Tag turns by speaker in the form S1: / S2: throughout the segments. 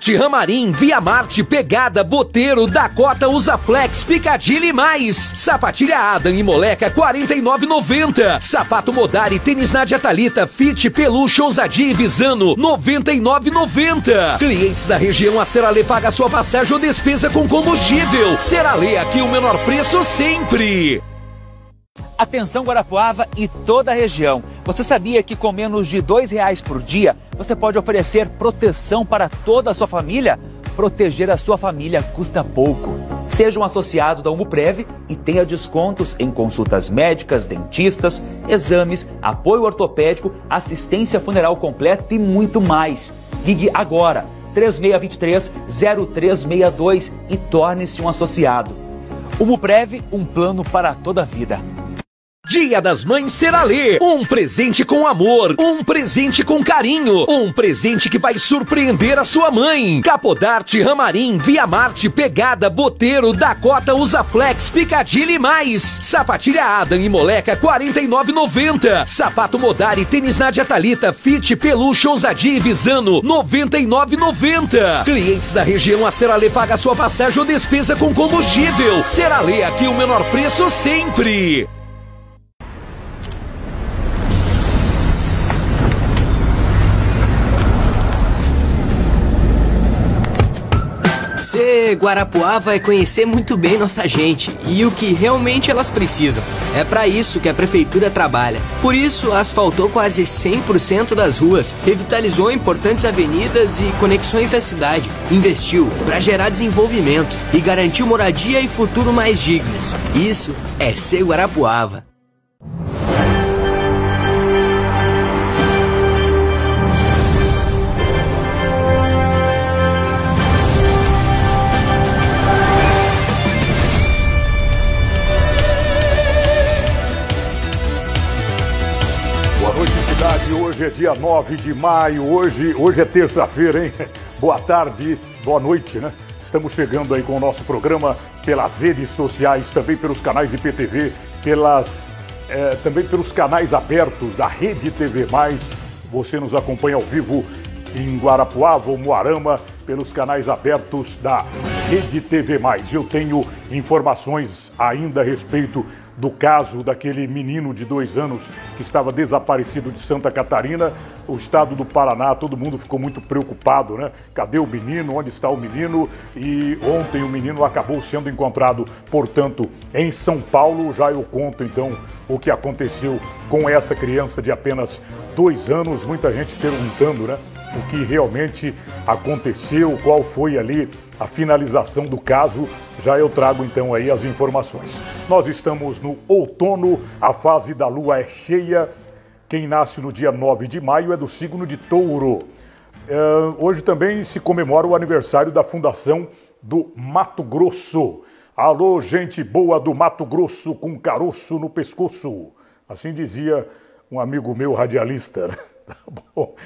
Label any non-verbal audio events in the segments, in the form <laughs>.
S1: Ramarim, Via Marte, Pegada, Boteiro, Dakota, Usaflex, Picadilly e mais. Sapatilha Adam e Moleca 49,90. Sapato Modari, tênis Nadia Talita, Fit, Peluche, Ousadia e Visano 99,90. Clientes da região a Seralê paga sua passagem ou despesa com combustível. Seralê, aqui o menor preço sempre.
S2: Atenção Guarapuava e toda a região. Você sabia que com menos de R$ reais por dia você pode oferecer proteção para toda a sua família? Proteger a sua família custa pouco. Seja um associado da Umuprev e tenha descontos em consultas médicas, dentistas, exames, apoio ortopédico, assistência funeral completa e muito mais. Ligue agora 3623 0362 e torne-se um associado. Umuprev, um plano para toda a vida.
S1: Dia das Mães Seralê. Um presente com amor, um presente com carinho, um presente que vai surpreender a sua mãe. Capodarte, Ramarim, Via Marte, Pegada, Boteiro, Dakota, Usaflex, Picadilly e mais. Sapatilha Adam e Moleca 49,90. Sapato Modari, tênis Nadia Talita, Fit, Peluche, Ousadia e Visano 99,90. Clientes da região a Seralê paga sua passagem ou despesa com combustível. Seralê, aqui o menor preço sempre.
S3: Você, Guarapuá, vai conhecer muito bem nossa gente e o que realmente elas precisam. É para isso que a prefeitura trabalha. Por isso, asfaltou quase 100% das ruas, revitalizou importantes avenidas e conexões da cidade, investiu para gerar desenvolvimento e garantiu moradia e futuro mais dignos. Isso é ser Guarapuava.
S4: Hoje é dia 9 de maio, hoje, hoje é terça-feira, hein? <laughs> Boa tarde, boa noite, né? Estamos chegando aí com o nosso programa pelas redes sociais, também pelos canais de PTV, pelas, é, também pelos canais abertos da Rede TV+. Você nos acompanha ao vivo em Guarapuava ou Moarama, pelos canais abertos da Rede TV+. Eu tenho informações ainda a respeito do caso daquele menino de dois anos que estava desaparecido de Santa Catarina, o estado do Paraná, todo mundo ficou muito preocupado, né? Cadê o menino? Onde está o menino? E ontem o menino acabou sendo encontrado, portanto, em São Paulo. Já eu conto então o que aconteceu com essa criança de apenas dois anos. Muita gente perguntando, né? O que realmente aconteceu, qual foi ali a finalização do caso. Já eu trago então aí as informações. Nós estamos no outono, a fase da lua é cheia. Quem nasce no dia 9 de maio é do signo de touro. Hoje também se comemora o aniversário da fundação do Mato Grosso. Alô, gente boa do Mato Grosso com caroço no pescoço. Assim dizia um amigo meu radialista. <laughs> Tá bom.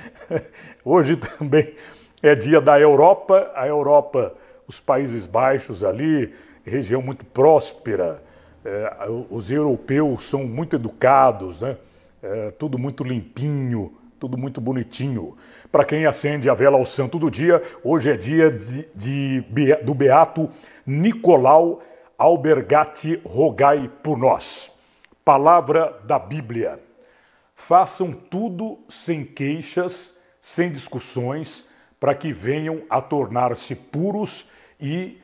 S4: Hoje também é dia da Europa. A Europa os Países Baixos ali, região muito próspera, é, os europeus são muito educados, né? É, tudo muito limpinho, tudo muito bonitinho. Para quem acende a vela ao santo do dia, hoje é dia de, de, do beato Nicolau Albergati Rogai por nós. Palavra da Bíblia. Façam tudo sem queixas, sem discussões, para que venham a tornar-se puros e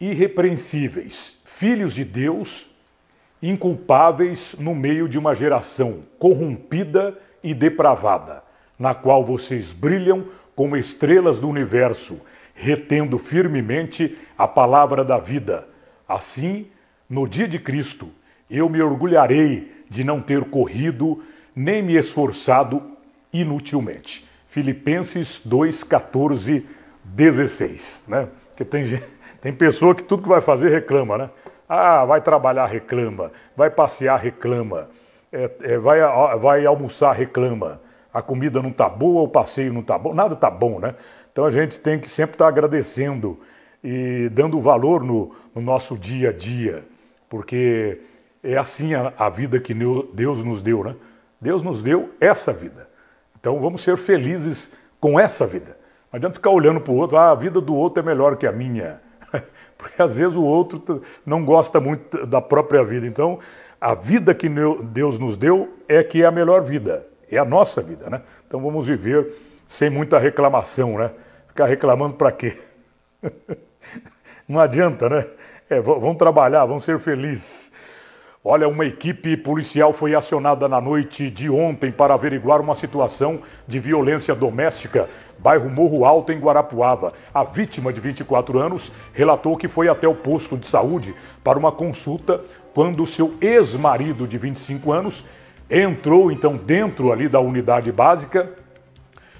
S4: irrepreensíveis, filhos de Deus, inculpáveis no meio de uma geração corrompida e depravada, na qual vocês brilham como estrelas do universo, retendo firmemente a palavra da vida. Assim, no dia de Cristo, eu me orgulharei de não ter corrido nem me esforçado inutilmente. Filipenses 2, 14, 16. Né? Porque tem, tem pessoa que tudo que vai fazer reclama, né? Ah, vai trabalhar, reclama. Vai passear, reclama. É, é, vai, vai almoçar, reclama. A comida não está boa, o passeio não está bom, nada está bom, né? Então a gente tem que sempre estar tá agradecendo e dando valor no, no, nosso dia a dia, porque é assim a, a vida que Deus nos deu, né? Deus nos deu essa vida. Então vamos ser felizes com essa vida. adianta ficar olhando para o outro, ah, a vida do outro é melhor que a minha. <laughs> Porque às vezes o outro não gosta muito da própria vida. Então, a vida que Deus nos deu é que é a melhor vida, é a nossa vida, né? Então vamos viver sem muita reclamação, né? Ficar reclamando para quê? <laughs> Não adianta, né? É, vamos trabalhar, vamos ser felizes. Olha, uma equipe policial foi acionada na noite de ontem para averiguar uma situação de violência doméstica, bairro Morro Alto, em Guarapuava. A vítima, de 24 anos, relatou que foi até o posto de saúde para uma consulta quando seu ex-marido, de 25 anos, entrou então dentro ali da unidade básica.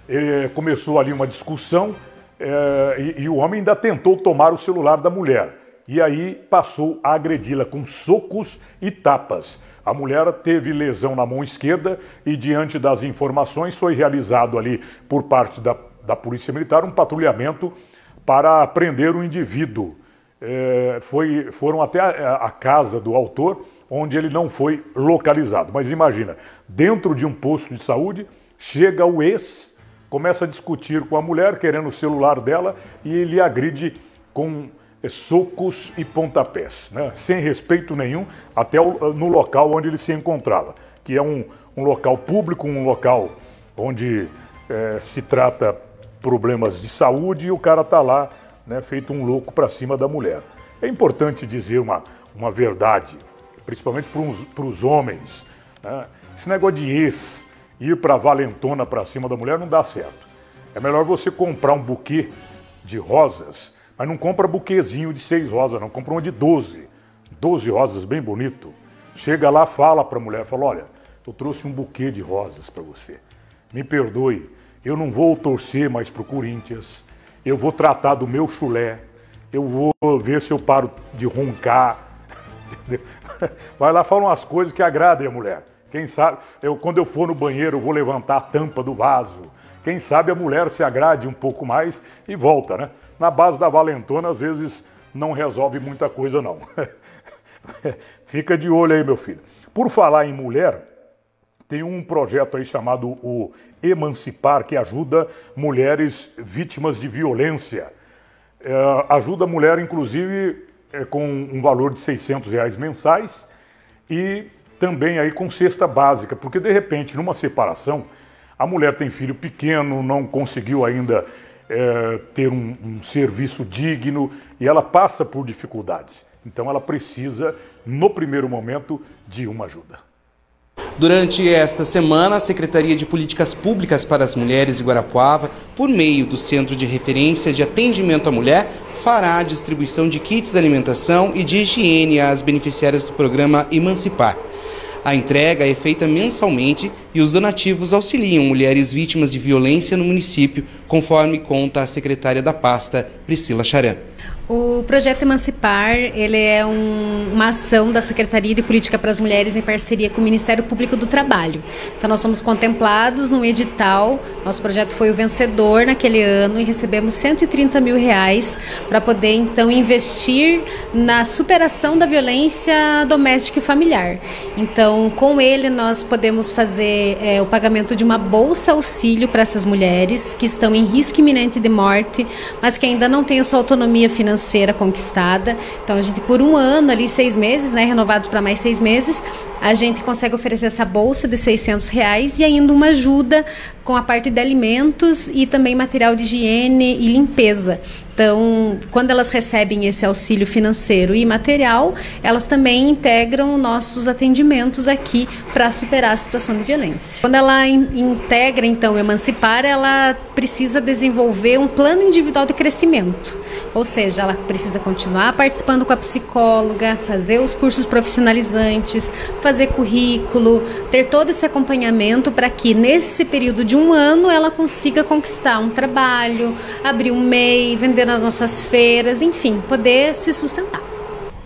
S4: Eh, começou ali uma discussão eh, e, e o homem ainda tentou tomar o celular da mulher e aí passou a agredi-la com socos e tapas. A mulher teve lesão na mão esquerda e, diante das informações, foi realizado ali por parte da, da Polícia Militar um patrulhamento para prender o indivíduo. É, foi, foram até a, a casa do autor, onde ele não foi localizado. Mas imagina, dentro de um posto de saúde, chega o ex, começa a discutir com a mulher, querendo o celular dela, e ele agride com socos e pontapés, né? sem respeito nenhum, até no local onde ele se encontrava, que é um, um local público, um local onde é, se trata problemas de saúde e o cara está lá, né, feito um louco para cima da mulher. É importante dizer uma, uma verdade, principalmente para os homens. Né? Esse negócio de ex, ir para valentona para cima da mulher não dá certo. É melhor você comprar um buquê de rosas mas não compra buquezinho de seis rosas, não. Compra uma de doze. Doze rosas, bem bonito. Chega lá, fala para a mulher, fala, olha, eu trouxe um buquê de rosas para você. Me perdoe, eu não vou torcer mais para o Corinthians. Eu vou tratar do meu chulé. Eu vou ver se eu paro de roncar. <laughs> Vai lá, fala umas coisas que agradem a mulher. Quem sabe, eu, quando eu for no banheiro, eu vou levantar a tampa do vaso. Quem sabe a mulher se agrade um pouco mais e volta, né? Na base da valentona, às vezes não resolve muita coisa, não. <laughs> Fica de olho aí, meu filho. Por falar em mulher, tem um projeto aí chamado o Emancipar, que ajuda mulheres vítimas de violência. É, ajuda a mulher, inclusive, é, com um valor de 600 reais mensais e também aí com cesta básica, porque de repente, numa separação, a mulher tem filho pequeno, não conseguiu ainda é, ter um, um serviço digno e ela passa por dificuldades. Então ela precisa, no primeiro momento, de uma ajuda.
S5: Durante esta semana, a Secretaria de Políticas Públicas para as Mulheres de Guarapuava, por meio do Centro de Referência de Atendimento à Mulher, fará a distribuição de kits de alimentação e de higiene às beneficiárias do programa Emancipar. A entrega é feita mensalmente e os donativos auxiliam mulheres vítimas de violência no município, conforme conta a secretária da pasta, Priscila Charan.
S6: O projeto Emancipar ele é um, uma ação da Secretaria de Política para as Mulheres em parceria com o Ministério Público do Trabalho. Então nós somos contemplados no edital. Nosso projeto foi o vencedor naquele ano e recebemos 130 mil reais para poder então investir na superação da violência doméstica e familiar. Então com ele nós podemos fazer é, o pagamento de uma bolsa auxílio para essas mulheres que estão em risco iminente de morte, mas que ainda não têm a sua autonomia financeira financeira conquistada. Então a gente por um ano ali seis meses, né, renovados para mais seis meses, a gente consegue oferecer essa bolsa de 600 reais e ainda uma ajuda com a parte de alimentos e também material de higiene e limpeza. Então, quando elas recebem esse auxílio financeiro e material, elas também integram nossos atendimentos aqui para superar a situação de violência. Quando ela in integra, então, Emancipar, ela precisa desenvolver um plano individual de crescimento. Ou seja, ela precisa continuar participando com a psicóloga, fazer os cursos profissionalizantes, fazer currículo, ter todo esse acompanhamento para que nesse período de um ano ela consiga conquistar um trabalho, abrir um MEI, vender nas nossas feiras, enfim, poder se sustentar.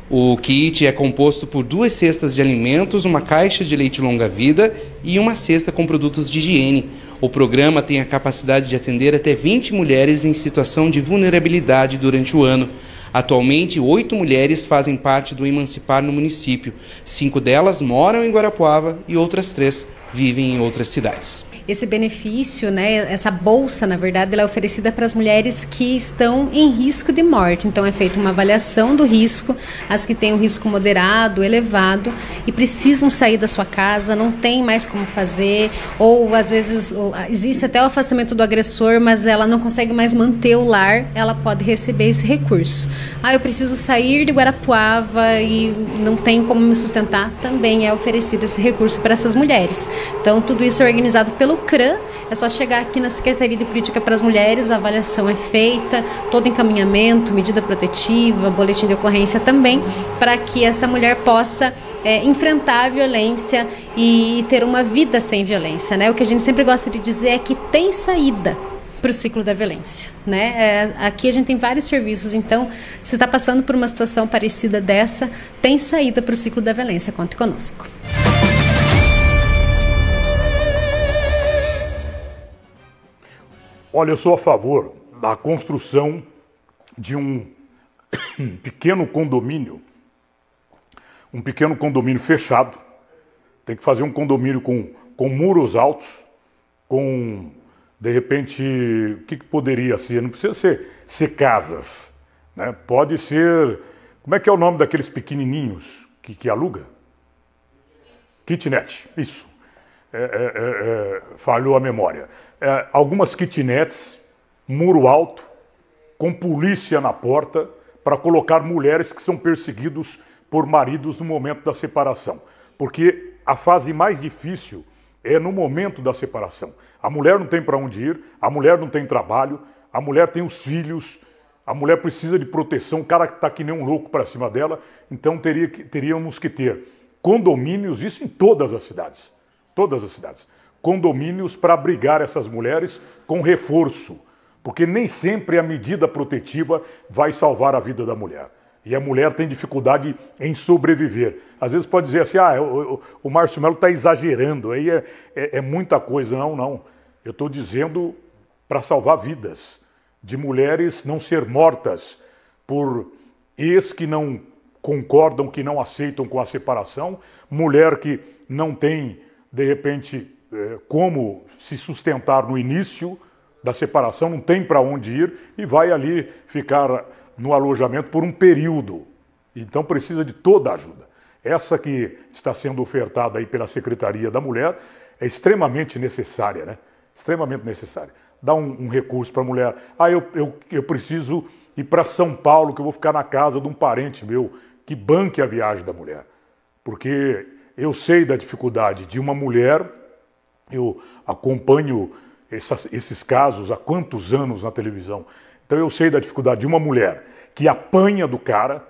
S5: O kit é composto por duas cestas de alimentos, uma caixa de leite longa-vida e uma cesta com produtos de higiene. O programa tem a capacidade de atender até 20 mulheres em situação de vulnerabilidade durante o ano. Atualmente, oito mulheres fazem parte do Emancipar no município. Cinco delas moram em Guarapuava e outras três vivem em outras cidades
S6: esse benefício, né, essa bolsa, na verdade, ela é oferecida para as mulheres que estão em risco de morte. Então é feita uma avaliação do risco, as que têm um risco moderado, elevado e precisam sair da sua casa, não tem mais como fazer, ou às vezes existe até o afastamento do agressor, mas ela não consegue mais manter o lar, ela pode receber esse recurso. Ah, eu preciso sair de Guarapuava e não tenho como me sustentar, também é oferecido esse recurso para essas mulheres. Então tudo isso é organizado pelo CRAM, é só chegar aqui na Secretaria de Política para as Mulheres, a avaliação é feita, todo encaminhamento, medida protetiva, boletim de ocorrência também, para que essa mulher possa é, enfrentar a violência e ter uma vida sem violência. Né? O que a gente sempre gosta de dizer é que tem saída para o ciclo da violência. Né? É, aqui a gente tem vários serviços, então, se está passando por uma situação parecida dessa, tem saída para o ciclo da violência. Conte conosco.
S4: Olha, eu sou a favor da construção de um <coughs> pequeno condomínio, um pequeno condomínio fechado. Tem que fazer um condomínio com, com muros altos, com, de repente, o que, que poderia ser? Não precisa ser, ser casas, né? pode ser. Como é que é o nome daqueles pequenininhos que, que aluga? Kitnet, isso. É, é, é, é falhou a memória é, algumas kitnets, muro alto, com polícia na porta, para colocar mulheres que são perseguidos por maridos no momento da separação. Porque a fase mais difícil é no momento da separação. A mulher não tem para onde ir, a mulher não tem trabalho, a mulher tem os filhos, a mulher precisa de proteção, o cara está que nem um louco para cima dela, então teria que, teríamos que ter condomínios, isso em todas as cidades. Todas as cidades condomínios para abrigar essas mulheres com reforço, porque nem sempre a medida protetiva vai salvar a vida da mulher. E a mulher tem dificuldade em sobreviver. Às vezes pode dizer assim, ah, o, o, o Márcio Melo está exagerando, aí é, é, é muita coisa. Não, não. Eu estou dizendo para salvar vidas, de mulheres não ser mortas por ex que não concordam, que não aceitam com a separação, mulher que não tem, de repente, é, como se sustentar no início da separação, não tem para onde ir e vai ali ficar no alojamento por um período. Então precisa de toda a ajuda. Essa que está sendo ofertada aí pela Secretaria da Mulher é extremamente necessária, né? Extremamente necessária. Dá um, um recurso para a mulher. Ah, eu, eu, eu preciso ir para São Paulo, que eu vou ficar na casa de um parente meu, que banque a viagem da mulher. Porque eu sei da dificuldade de uma mulher eu acompanho essas, esses casos há quantos anos na televisão. Então eu sei da dificuldade de uma mulher que apanha do cara,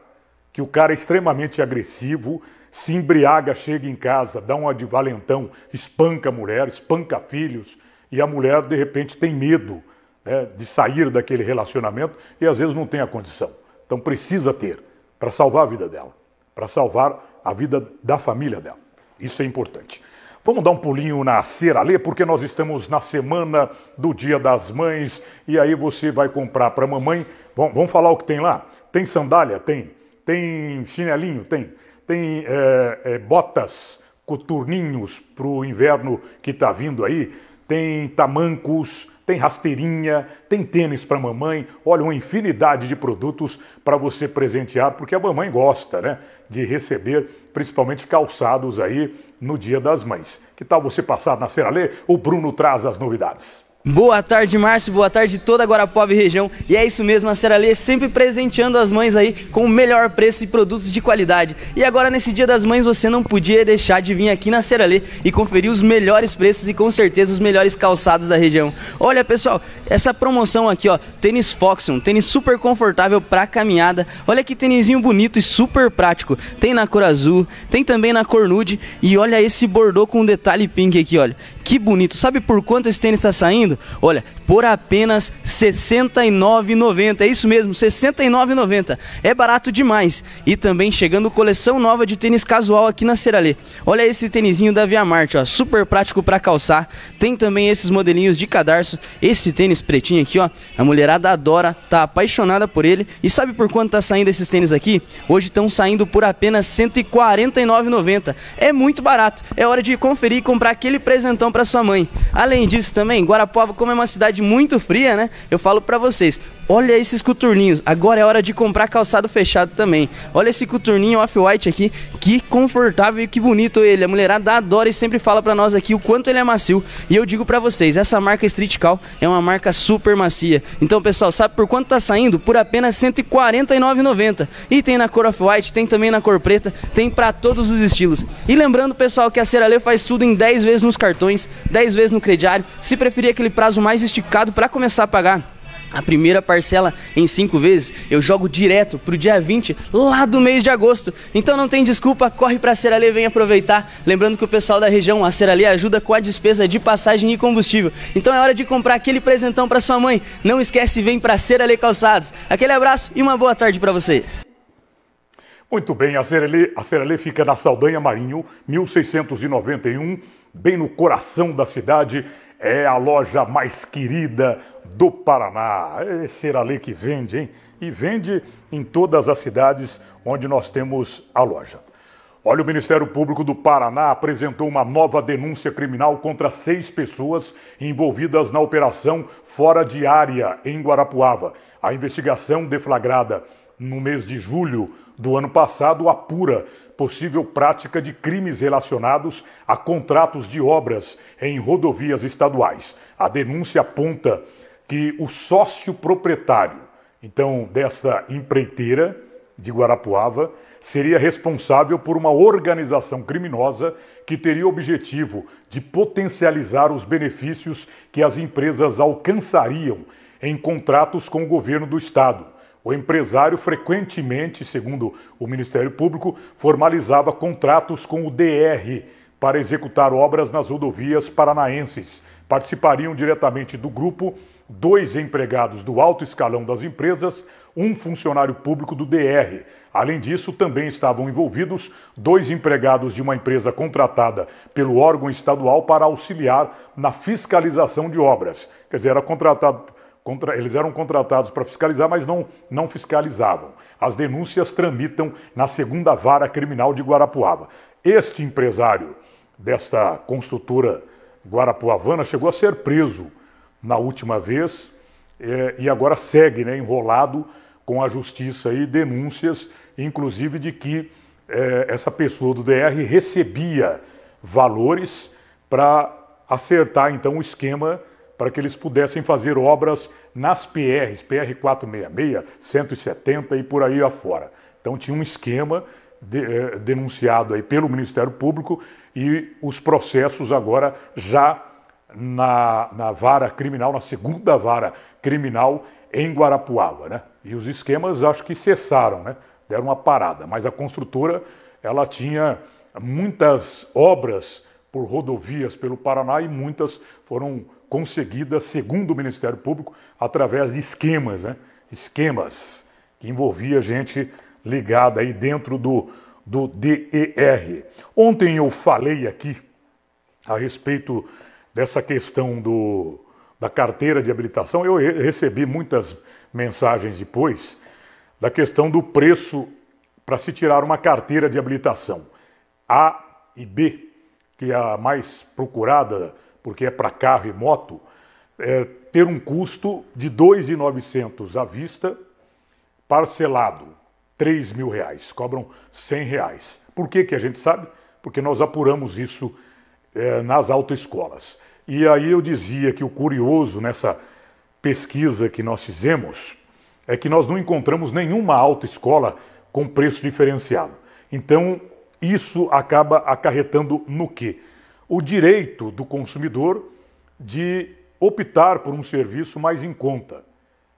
S4: que o cara é extremamente agressivo, se embriaga, chega em casa, dá um de valentão, espanca a mulher, espanca filhos, e a mulher de repente tem medo né, de sair daquele relacionamento e às vezes não tem a condição. Então precisa ter para salvar a vida dela, para salvar a vida da família dela. Isso é importante. Vamos dar um pulinho na Seralê, porque nós estamos na semana do Dia das Mães e aí você vai comprar para mamãe. Vamos falar o que tem lá? Tem sandália? Tem. Tem chinelinho? Tem. Tem é, é, botas, coturninhos para o inverno que está vindo aí? Tem tamancos, tem rasteirinha, tem tênis para mamãe, olha, uma infinidade de produtos para você presentear, porque a mamãe gosta, né, de receber principalmente calçados aí no Dia das Mães. Que tal você passar na Seralê? O Bruno traz as novidades.
S7: Boa tarde, Márcio. Boa tarde toda a Guarapuava e região. E é isso mesmo, a Seralê sempre presenteando as mães aí com o melhor preço e produtos de qualidade. E agora nesse Dia das Mães você não podia deixar de vir aqui na Seralê e conferir os melhores preços e com certeza os melhores calçados da região. Olha, pessoal, essa promoção aqui, ó, tênis Foxon, tênis super confortável para caminhada. Olha que tênisinho bonito e super prático. Tem na cor azul, tem também na cor nude e olha esse bordô com detalhe pink aqui, olha Que bonito. Sabe por quanto esse tênis está saindo? Olha, por apenas R$ 69,90. É isso mesmo, R$ 69,90. É barato demais. E também chegando coleção nova de tênis casual aqui na Seralê. Olha esse tênisinho da Via Marte, ó, super prático para calçar. Tem também esses modelinhos de cadarço. Esse tênis pretinho aqui, ó, a mulherada adora, tá apaixonada por ele. E sabe por quanto tá saindo esses tênis aqui? Hoje estão saindo por apenas R$ 149,90. É muito barato. É hora de conferir e comprar aquele presentão para sua mãe. Além disso também, Guarapuava, como é uma cidade muito fria, né? Eu falo para vocês, Olha esses coturninhos. Agora é hora de comprar calçado fechado também. Olha esse coturninho off-white aqui. Que confortável e que bonito ele. A mulherada adora e sempre fala para nós aqui o quanto ele é macio. E eu digo para vocês, essa marca Street Cal é uma marca super macia. Então, pessoal, sabe por quanto tá saindo? Por apenas R$ 149,90. E tem na cor off-white, tem também na cor preta, tem para todos os estilos. E lembrando, pessoal, que a Ceralê faz tudo em 10 vezes nos cartões, 10 vezes no crediário. Se preferir aquele prazo mais esticado para começar a pagar, a primeira parcela em cinco vezes eu jogo direto pro dia 20 lá do mês de agosto. Então não tem desculpa, corre pra Seralê, vem aproveitar. Lembrando que o pessoal da região, a Seralê ajuda com a despesa de passagem e combustível. Então é hora de comprar aquele presentão para sua mãe. Não esquece, vem pra Seralê Calçados. Aquele abraço e uma boa tarde para você.
S4: Muito bem, a Seralê, a Seralê fica na Saldanha Marinho, 1691, bem no coração da cidade. É a loja mais querida do Paraná. É Seralê que vende, hein? E vende em todas as cidades onde nós temos a loja. Olha, o Ministério Público do Paraná apresentou uma nova denúncia criminal contra seis pessoas envolvidas na operação Fora de Área, em Guarapuava. A investigação deflagrada no mês de julho do ano passado apura possível prática de crimes relacionados a contratos de obras em rodovias estaduais. A denúncia aponta que o sócio proprietário, então, dessa empreiteira de Guarapuava, seria responsável por uma organização criminosa que teria o objetivo de potencializar os benefícios que as empresas alcançariam em contratos com o governo do estado. O empresário frequentemente, segundo o Ministério Público, formalizava contratos com o DR para executar obras nas rodovias paranaenses. Participariam diretamente do grupo dois empregados do alto escalão das empresas, um funcionário público do DR. Além disso, também estavam envolvidos dois empregados de uma empresa contratada pelo órgão estadual para auxiliar na fiscalização de obras. Quer dizer, era contratado, contra, eles eram contratados para fiscalizar, mas não, não fiscalizavam. As denúncias tramitam na segunda vara criminal de Guarapuava. Este empresário desta construtora guarapuavana chegou a ser preso na última vez é, e agora segue né, enrolado com a justiça e denúncias, inclusive de que é, essa pessoa do DR recebia valores para acertar então o esquema para que eles pudessem fazer obras nas PRs, PR 466, 170 e por aí afora. Então tinha um esquema de, é, denunciado aí pelo Ministério Público e os processos agora já na, na vara criminal, na segunda vara criminal em Guarapuava. Né? E os esquemas acho que cessaram, né? deram uma parada. Mas a construtora ela tinha muitas obras por rodovias pelo Paraná e muitas foram conseguidas, segundo o Ministério Público, através de esquemas, né? esquemas que envolvia gente ligada aí dentro do, do DER. Ontem eu falei aqui a respeito dessa questão do, da carteira de habilitação, eu recebi muitas mensagens depois da questão do preço para se tirar uma carteira de habilitação. A e B, que é a mais procurada, porque é para carro e moto, é ter um custo de R$ 2.900 à vista, parcelado, R$ mil reais, cobram R$ reais. Por que, que a gente sabe? Porque nós apuramos isso é, nas autoescolas. E aí eu dizia que o curioso nessa pesquisa que nós fizemos é que nós não encontramos nenhuma autoescola com preço diferenciado. Então, isso acaba acarretando no quê? O direito do consumidor de optar por um serviço mais em conta.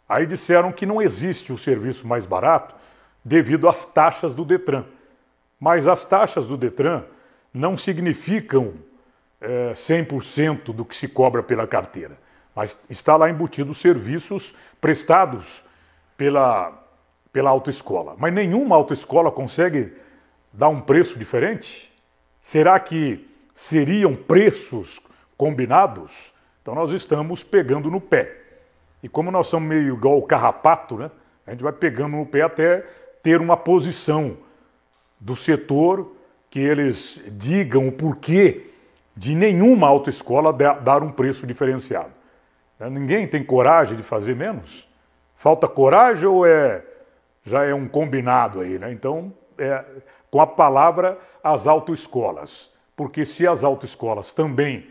S4: Aí disseram que não existe o serviço mais barato devido às taxas do Detran. Mas as taxas do Detran não significam é, 100% do que se cobra pela carteira, mas está lá embutido os serviços prestados pela, pela autoescola. Mas nenhuma autoescola consegue dar um preço diferente? Será que seriam preços combinados? Então nós estamos pegando no pé. E como nós somos meio igual o carrapato, né? A gente vai pegando no pé até ter uma posição do setor que eles digam o porquê de nenhuma autoescola dar um preço diferenciado. Né? Ninguém tem coragem de fazer menos? Falta coragem ou é já é um combinado aí, né? Então, é, com a palavra as autoescolas. Porque se as autoescolas também,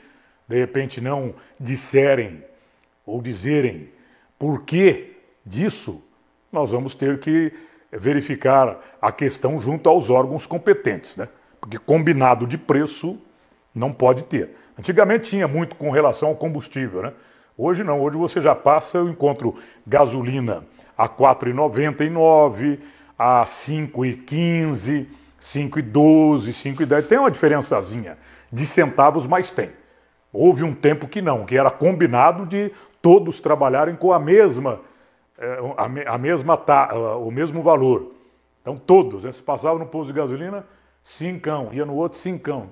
S4: de repente, não disserem ou dizerem por que disso, nós vamos ter que verificar a questão junto aos órgãos competentes, né? Porque combinado de preço não pode ter. Antigamente tinha muito com relação ao combustível, né? Hoje não, hoje você já passa, eu encontro gasolina a R$ 4,99, a R$ 5,15, R$ 5,12, R$ 5,10. Tem uma diferençazinha de centavos, mas tem. Houve um tempo que não, que era combinado de todos trabalharem com a mesma é, a, mesma o mesmo valor. Então todos, né? se passava no posto de gasolina, cincão, ia no outro cincão.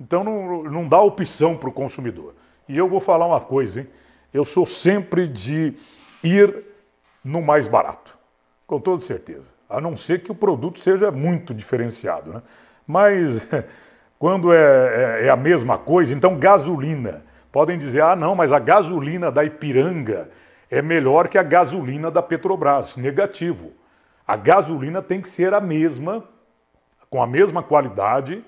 S4: Então não, não dá opção para o consumidor. E eu vou falar uma coisa, hein? Eu sou sempre de ir no mais barato, com toda certeza. A não ser que o produto seja muito diferenciado. Né? Mas <laughs> quando é, é, é a mesma coisa, então gasolina. Podem dizer, ah, não, mas a gasolina da Ipiranga é melhor que a gasolina da Petrobras. Negativo. A gasolina tem que ser a mesma, com a mesma qualidade,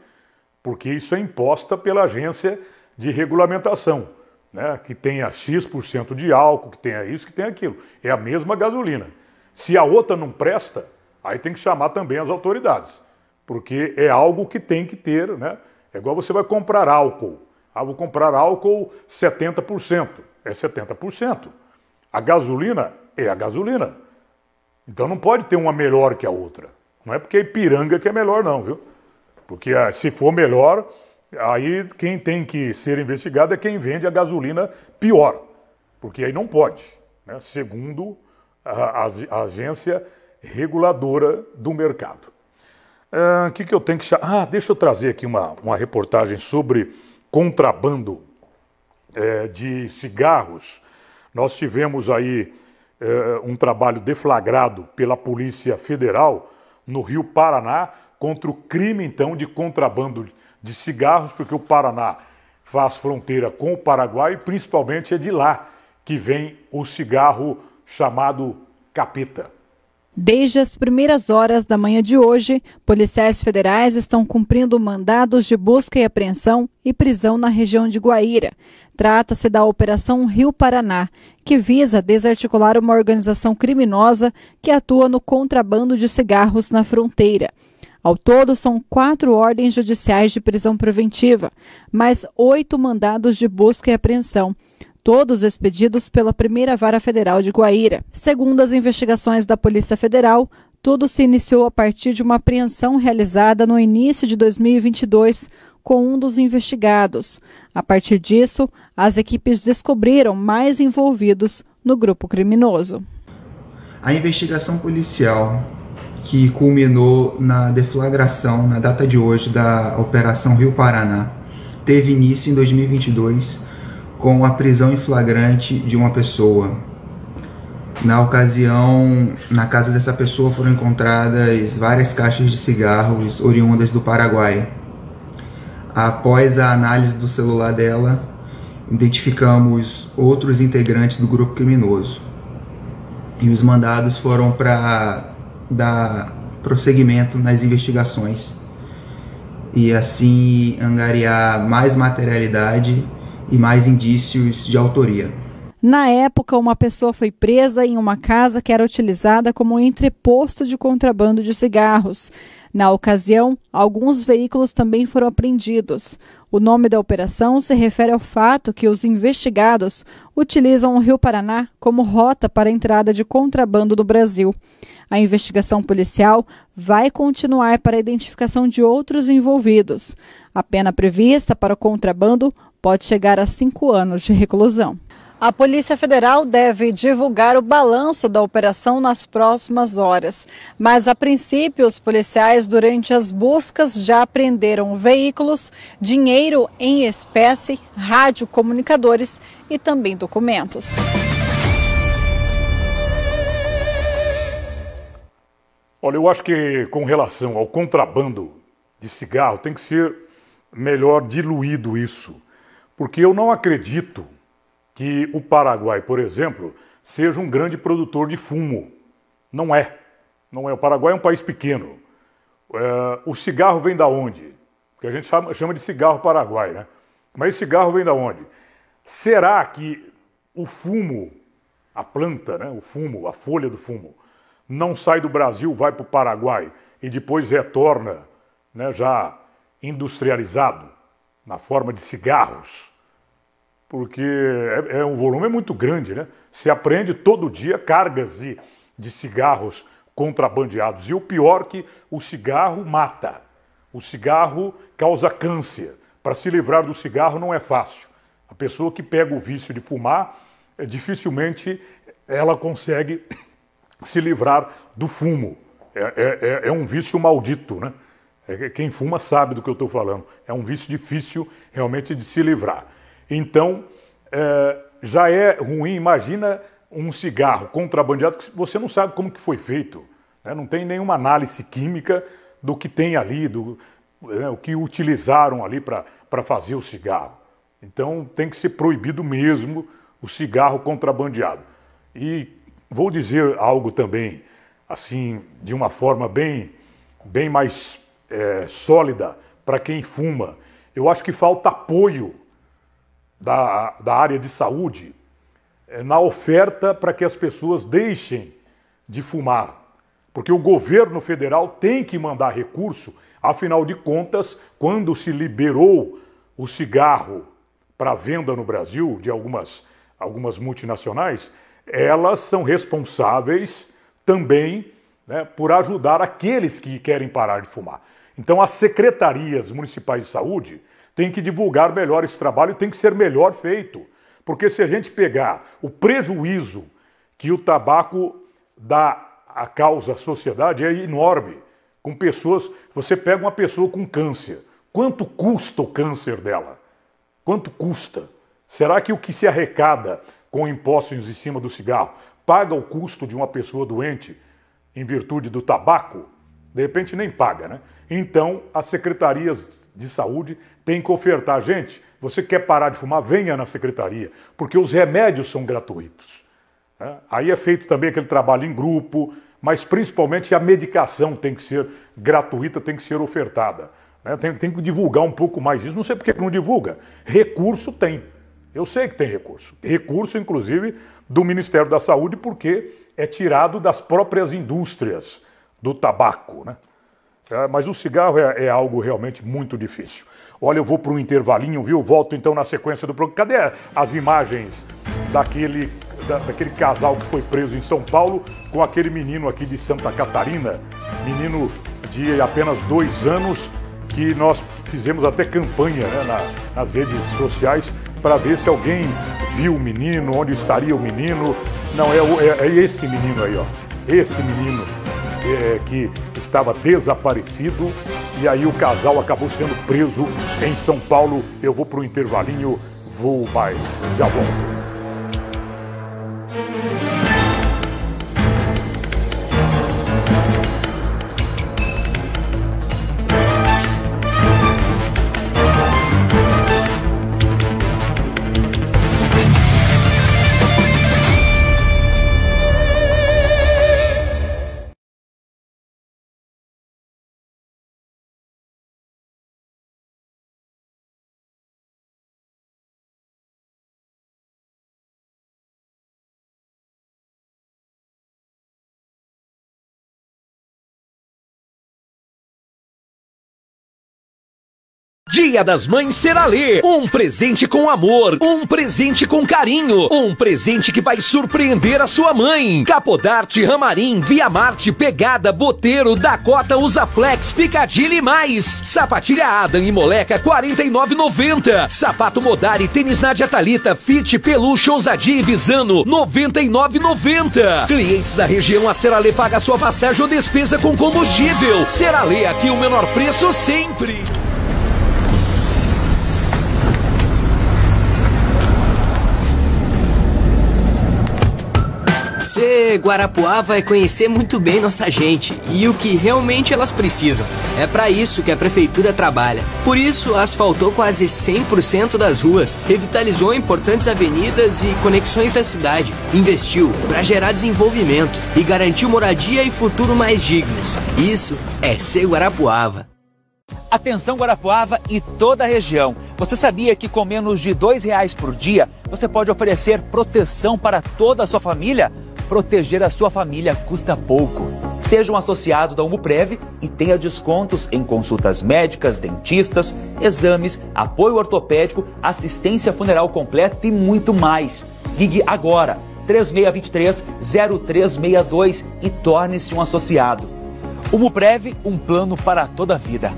S4: porque isso é imposta pela agência de regulamentação, né? que tenha X% de álcool, que tenha isso, que tenha aquilo. É a mesma gasolina. Se a outra não presta, aí tem que chamar também as autoridades, porque é algo que tem que ter, né? É igual você vai comprar álcool. Ah, vou comprar álcool 70%. É 70%. A gasolina é a gasolina. Então não pode ter uma melhor que a outra. Não é porque é Ipiranga que é melhor, não, viu? Porque ah, se for melhor, aí quem tem que ser investigado é quem vende a gasolina pior. Porque aí não pode, né? segundo a, a, agência reguladora do mercado. O ah, que, que eu tenho que chamar? Ah, deixa eu trazer aqui uma, uma reportagem sobre contrabando é, de cigarros nós tivemos aí eh, um trabalho deflagrado pela Polícia Federal no Rio Paraná contra o crime, então, de contrabando de cigarros, porque o Paraná faz fronteira com o Paraguai e principalmente é de lá que vem o cigarro chamado capeta.
S8: Desde as primeiras horas da manhã de hoje, policiais federais estão cumprindo mandados de busca e apreensão e prisão na região de Guaíra. Trata-se da Operação Rio Paraná, que visa desarticular uma organização criminosa que atua no contrabando de cigarros na fronteira. Ao todo, são quatro ordens judiciais de prisão preventiva, mais oito mandados de busca e apreensão todos expedidos pela Primeira Vara Federal de Guaíra. Segundo as investigações da Polícia Federal, tudo se iniciou a partir de uma apreensão realizada no início de 2022 com um dos investigados. A partir disso, as equipes descobriram mais envolvidos no grupo criminoso.
S9: A investigação policial que culminou na deflagração na data de hoje da Operação Rio Paraná teve início em 2022 com a prisão em flagrante de uma pessoa. Na ocasião, na casa dessa pessoa foram encontradas várias caixas de cigarros oriundas do Paraguai. Após a análise do celular dela, identificamos outros integrantes do grupo criminoso. E os mandados foram para dar prosseguimento nas investigações e assim angariar mais materialidade e mais indícios de autoria.
S8: Na época, uma pessoa foi presa em uma casa que era utilizada como entreposto de contrabando de cigarros. Na ocasião, alguns veículos também foram apreendidos. O nome da operação se refere ao fato que os investigados utilizam o Rio Paraná como rota para a entrada de contrabando do Brasil. A investigação policial vai continuar para a identificação de outros envolvidos. A pena prevista para o contrabando pode chegar a cinco anos de reclusão. A Polícia Federal deve divulgar o balanço da operação nas próximas horas. Mas, a princípio, os policiais, durante as buscas, já apreenderam veículos, dinheiro em espécie, radiocomunicadores e também documentos.
S4: Olha, eu acho que com relação ao contrabando de cigarro, tem que ser melhor diluído isso. Porque eu não acredito que o Paraguai, por exemplo, seja um grande produtor de fumo. Não é. Não é. O Paraguai é um país pequeno. É, o cigarro vem da onde? Que a gente chama, chama de cigarro paraguai, né? Mas esse cigarro vem da onde? Será que o fumo, a planta, né? o fumo, a folha do fumo, não sai do Brasil, vai para o Paraguai e depois retorna né, já industrializado na forma de cigarros? Porque é, é, um volume muito grande, né? Se aprende todo dia cargas de, de cigarros contrabandeados. E o pior que o cigarro mata. O cigarro causa câncer. Para se livrar do cigarro não é fácil. A pessoa que pega o vício de fumar, é, dificilmente ela consegue <coughs> se livrar do fumo. É, é, é um vício maldito, né? É, quem fuma sabe do que eu estou falando. É um vício difícil realmente de se livrar. Então, é, já é ruim, imagina um cigarro contrabandeado que você não sabe como que foi feito. Né? Não tem nenhuma análise química do que tem ali, do né, o que utilizaram ali para fazer o cigarro. Então tem que ser proibido mesmo o cigarro contrabandeado. E vou dizer algo também, assim, de uma forma bem, bem mais é, sólida para quem fuma. Eu acho que falta apoio da, da área de saúde é, na oferta para que as pessoas deixem de fumar. Porque o governo federal tem que mandar recurso, afinal de contas, quando se liberou o cigarro para venda no Brasil de algumas, algumas multinacionais, elas são responsáveis também né, por ajudar aqueles que querem parar de fumar. Então, as secretarias municipais de saúde tem que divulgar melhor esse trabalho e tem que ser melhor feito. Porque se a gente pegar o prejuízo que o tabaco dá à causa à sociedade é enorme. Com pessoas, você pega uma pessoa com câncer, quanto custa o câncer dela? Quanto custa? Será que o que se arrecada com impostos em cima do cigarro paga o custo de uma pessoa doente em virtude do tabaco? De repente nem paga, né? Então, as secretarias de saúde tem que ofertar. Gente, você quer parar de fumar? Venha na secretaria, porque os remédios são gratuitos. Né? Aí é feito também aquele trabalho em grupo, mas principalmente a medicação tem que ser gratuita, tem que ser ofertada. Né? Tem, tem, que divulgar um pouco mais isso. Não sei por que não divulga. Recurso tem. Eu sei que tem recurso. Recurso, inclusive, do Ministério da Saúde, porque é tirado das próprias indústrias do tabaco. Né? É, mas o cigarro é, é, algo realmente muito difícil. Olha, eu vou para um intervalinho, viu? Volto então na sequência do programa. Cadê as imagens daquele, da, daquele casal que foi preso em São Paulo com aquele menino aqui de Santa Catarina? Menino de apenas dois anos, que nós fizemos até campanha né, na, nas redes sociais para ver se alguém viu o menino, onde estaria o menino. Não, é, é, é esse menino aí, ó. Esse menino é, que estava desaparecido e aí o casal acabou sendo preso em São Paulo. Eu vou para o intervalinho, vou mais, já volto.
S1: Dia das Mães Seralê. Um presente com amor, um presente com carinho, um presente que vai surpreender a sua mãe. Capodarte, Ramarim, Via Marte, Pegada, Boteiro, Dakota, Usaflex, Picadilly e mais. Sapatilha Adam e Moleca 49,90. Sapato Modari, tênis Nadia Talita, Fit, Peluche, Ousadia e Visano 99,90. Clientes da região a Seralê paga sua passagem ou despesa com combustível. Seralê, aqui o menor preço sempre.
S3: Você, Guarapuá, vai conhecer muito bem nossa gente e o que realmente elas precisam. É para isso que a prefeitura trabalha. Por isso, asfaltou quase 100% das ruas, revitalizou importantes avenidas e conexões da cidade, investiu para gerar desenvolvimento e garantiu moradia e futuro mais dignos. Isso é ser Guarapuava.
S2: Atenção Guarapuava e toda a região. Você sabia que com menos de dois reais por dia você pode oferecer proteção para toda a sua família? Proteger a sua família custa pouco. Seja um associado da Umuprev e tenha descontos em consultas médicas, dentistas, exames, apoio ortopédico, assistência funeral completa e muito mais. Ligue agora 3623 0362 e torne-se um associado. Umuprev, um plano para toda a vida.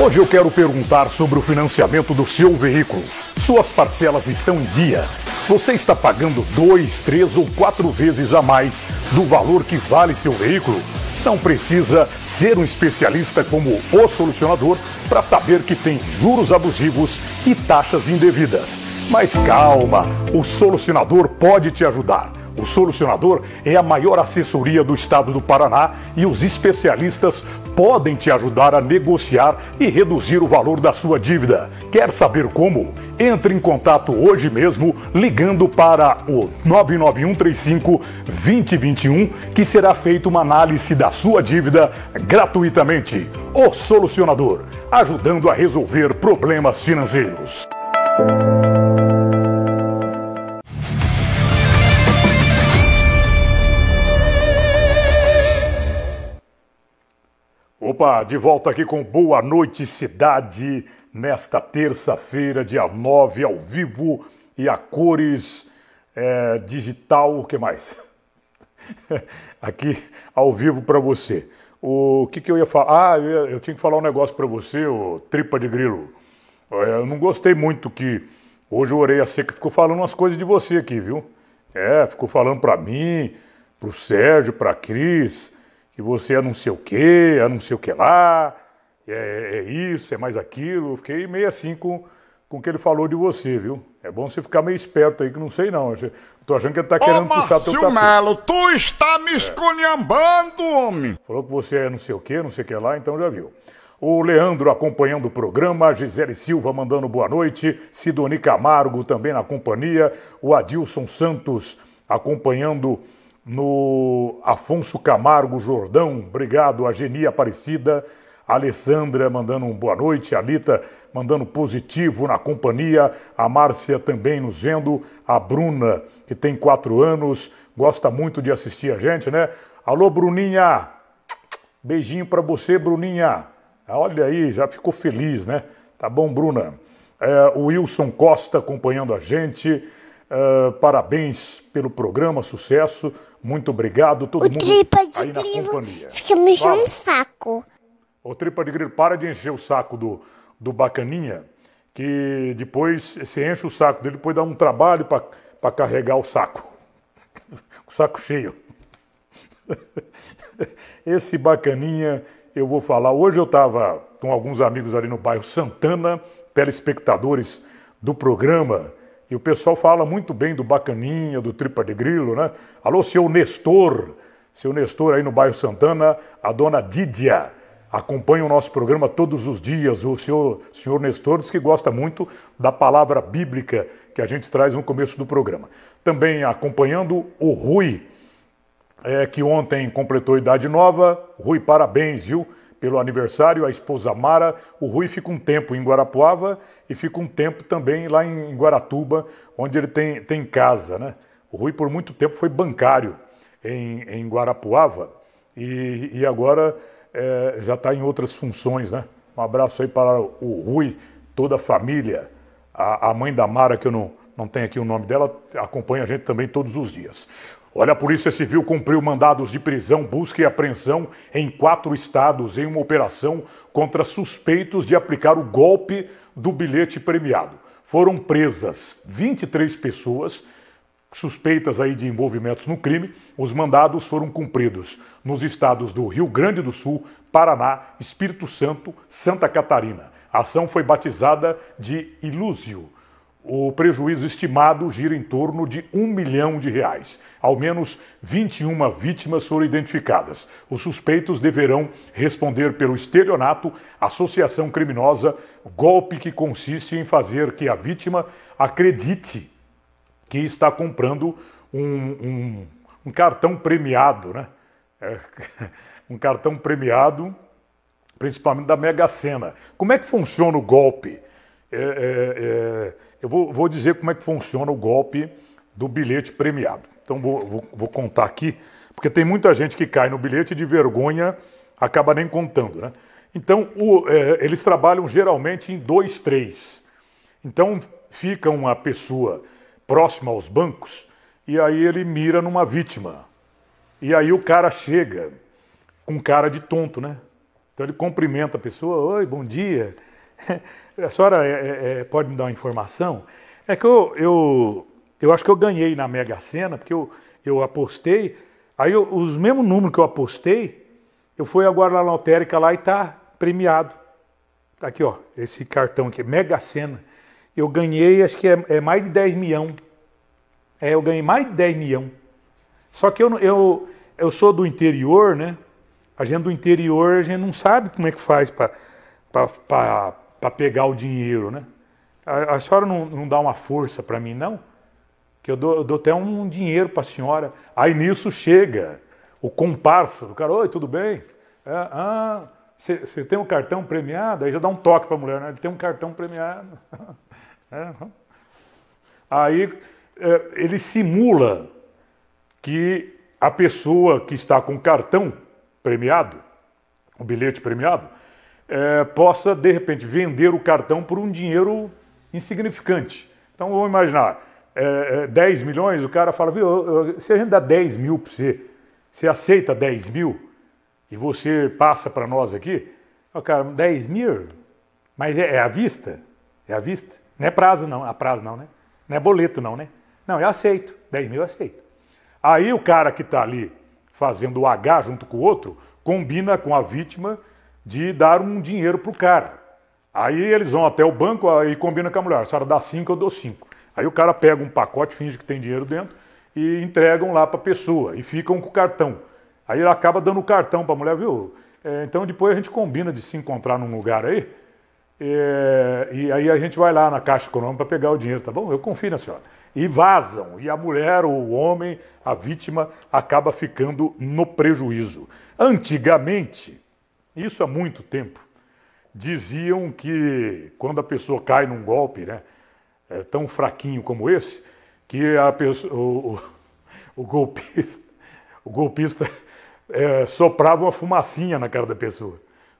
S4: Hoje eu quero perguntar sobre o financiamento do seu veículo. Suas parcelas estão em dia? Você está pagando dois, três ou quatro vezes a mais do valor que vale seu veículo? Não precisa ser um especialista como o solucionador para saber que tem juros abusivos e taxas indevidas. Mas calma, o solucionador pode te ajudar. O Solucionador é a maior assessoria do estado do Paraná e os especialistas podem te ajudar a negociar e reduzir o valor da sua dívida. Quer saber como? Entre em contato hoje mesmo ligando para o 99135 2021 que será feita uma análise da sua dívida gratuitamente. O Solucionador, ajudando a resolver problemas financeiros. Opa, de volta aqui com Boa Noite Cidade, nesta terça-feira, dia 9, ao vivo e a cores é, digital, o que mais? <laughs> aqui ao vivo para você. O que, que eu ia falar? Ah, eu, eu tinha que falar um negócio para você, o tripa de grilo. É, eu não gostei muito que hoje o Orelha Seca ficou falando umas coisas de você aqui, viu? É, ficou falando para mim, pro Sérgio, pra Cris que você é não sei o quê, é não sei o que lá, é, é isso, é mais aquilo. fiquei meio assim com, com o que ele falou de você, viu? É bom você ficar meio esperto aí, que não sei não. Eu tô achando que ele tá querendo Ô, puxar teu tapete.
S10: Melo, tu está me esculhambando, homem!
S4: Falou que você é não sei o quê, não sei o que lá, então já viu. O Leandro acompanhando o programa, Gisele Silva mandando boa noite, Sidoni Camargo também na companhia, o Adilson Santos acompanhando no Afonso Camargo Jordão, obrigado, a Geni Aparecida, a Alessandra mandando um boa noite, a Alita mandando positivo na companhia, a Márcia também nos vendo, a Bruna, que tem quatro anos, gosta muito de assistir a gente, né? Alô, Bruninha! Beijinho para você, Bruninha. Olha aí, já ficou feliz, né? Tá bom, Bruna? É, o Wilson Costa acompanhando a gente. Uh, parabéns pelo programa, sucesso. Muito obrigado, todo
S11: o
S4: mundo
S11: tripa de aí grilo fica me enchendo um saco.
S4: O tripa de grilo, para de encher o saco do, do bacaninha, que depois você enche o saco dele, depois dá um trabalho para carregar o saco. <laughs> o saco cheio. <laughs> Esse bacaninha, eu vou falar. Hoje eu estava com alguns amigos ali no bairro Santana, telespectadores do programa e o pessoal fala muito bem do Bacaninha, do Tripa de Grilo, né? Alô, seu Nestor, seu Nestor aí no bairro Santana, a dona Didia acompanha o nosso programa todos os dias. O senhor, senhor Nestor diz que gosta muito da palavra bíblica que a gente traz no começo do programa. Também acompanhando o Rui, é, que ontem completou idade nova. Rui, parabéns, viu? Pelo aniversário, a esposa Mara. O Rui fica um tempo em Guarapuava e fica um tempo também lá em Guaratuba, onde ele tem, tem casa. Né? O Rui, por muito tempo, foi bancário em, em Guarapuava e, e agora é, já está em outras funções, né? Um abraço aí para o Rui, toda a família. A, a mãe da Mara, que eu não, não tenho aqui o nome dela, acompanha a gente também todos os dias. Olha, a Polícia Civil cumpriu mandados de prisão, busca e apreensão em quatro estados em uma operação contra suspeitos de aplicar o golpe do bilhete premiado. Foram presas 23 pessoas suspeitas aí de envolvimentos no crime. Os mandados foram cumpridos nos estados do Rio Grande do Sul, Paraná, Espírito Santo, Santa Catarina. A ação foi batizada de Ilúzio. O prejuízo estimado gira em torno de um milhão de reais. Ao menos 21 vítimas foram identificadas. Os suspeitos deverão responder pelo estelionato, associação criminosa, golpe que consiste em fazer que a vítima acredite que está comprando um, um, um cartão premiado, né? É, <laughs> um cartão premiado, principalmente da Mega Sena. Como é que funciona o golpe? É, é, é, eu vou, vou, dizer como é que funciona o golpe do bilhete premiado. Então vou, vou, vou, contar aqui, porque tem muita gente que cai no bilhete de vergonha, acaba nem contando, né? Então o, é, eles trabalham geralmente em dois, três. Então fica uma pessoa próxima aos bancos, e aí ele mira numa vítima. E aí o cara chega com cara de tonto, né? Então ele cumprimenta a pessoa, oi, bom dia. <laughs> A senhora é, é, é, pode me dar uma informação? É que eu, eu, eu acho que eu ganhei na Mega Sena, porque eu, eu apostei, aí eu, os mesmos números que eu apostei, eu fui agora lá na lotérica lá e tá premiado. Tá aqui, ó, esse cartão aqui, Mega Sena eu ganhei, acho que é, é, mais de 10 milhões. É, eu ganhei mais de 10 milhões. Só que eu, eu, eu sou do interior, né? A gente do interior, a gente não sabe como é que faz para pegar o dinheiro, né? A, a senhora não, não, dá uma força para mim, não? Que eu dou, eu dou até um dinheiro para a senhora. Aí nisso chega o comparsa do cara, oi, tudo bem? É, ah, você tem um cartão premiado? Aí já dá um toque para a mulher, né? Ele tem um cartão premiado. <laughs> É. Aí é, ele simula que a pessoa que está com cartão premiado, o bilhete premiado, é, possa de repente vender o cartão por um dinheiro insignificante. Então vamos imaginar, é, 10 é, milhões, o cara fala, viu, se a gente dá 10 mil para você, você aceita 10 mil e você passa para nós aqui? O cara, 10 mil? Mas é, é à vista? É à vista? Não é prazo não, a prazo não, né? Não é boleto não, né? Não, eu aceito. 10 mil eu aceito. Aí o cara que está ali fazendo o H junto com o outro, combina com a vítima de dar um dinheiro para o cara. Aí eles vão até o banco e combinam com a mulher. A senhora dá 5, eu dou 5. Aí o cara pega um pacote, finge que tem dinheiro dentro e entregam lá para a pessoa e ficam com o cartão. Aí ele acaba dando o cartão para a mulher, viu? É, então depois a gente combina de se encontrar num lugar aí é, e aí a gente vai lá na Caixa Econômica para pegar o dinheiro, tá bom? Eu confio na senhora. E vazam. E a mulher, o homem, a vítima, acaba ficando no prejuízo. Antigamente, isso há muito tempo, diziam que quando a pessoa cai num golpe, né, é tão fraquinho como esse, que a pessoa, o, o, o golpista, o golpista é, soprava uma fumacinha na cara da pessoa.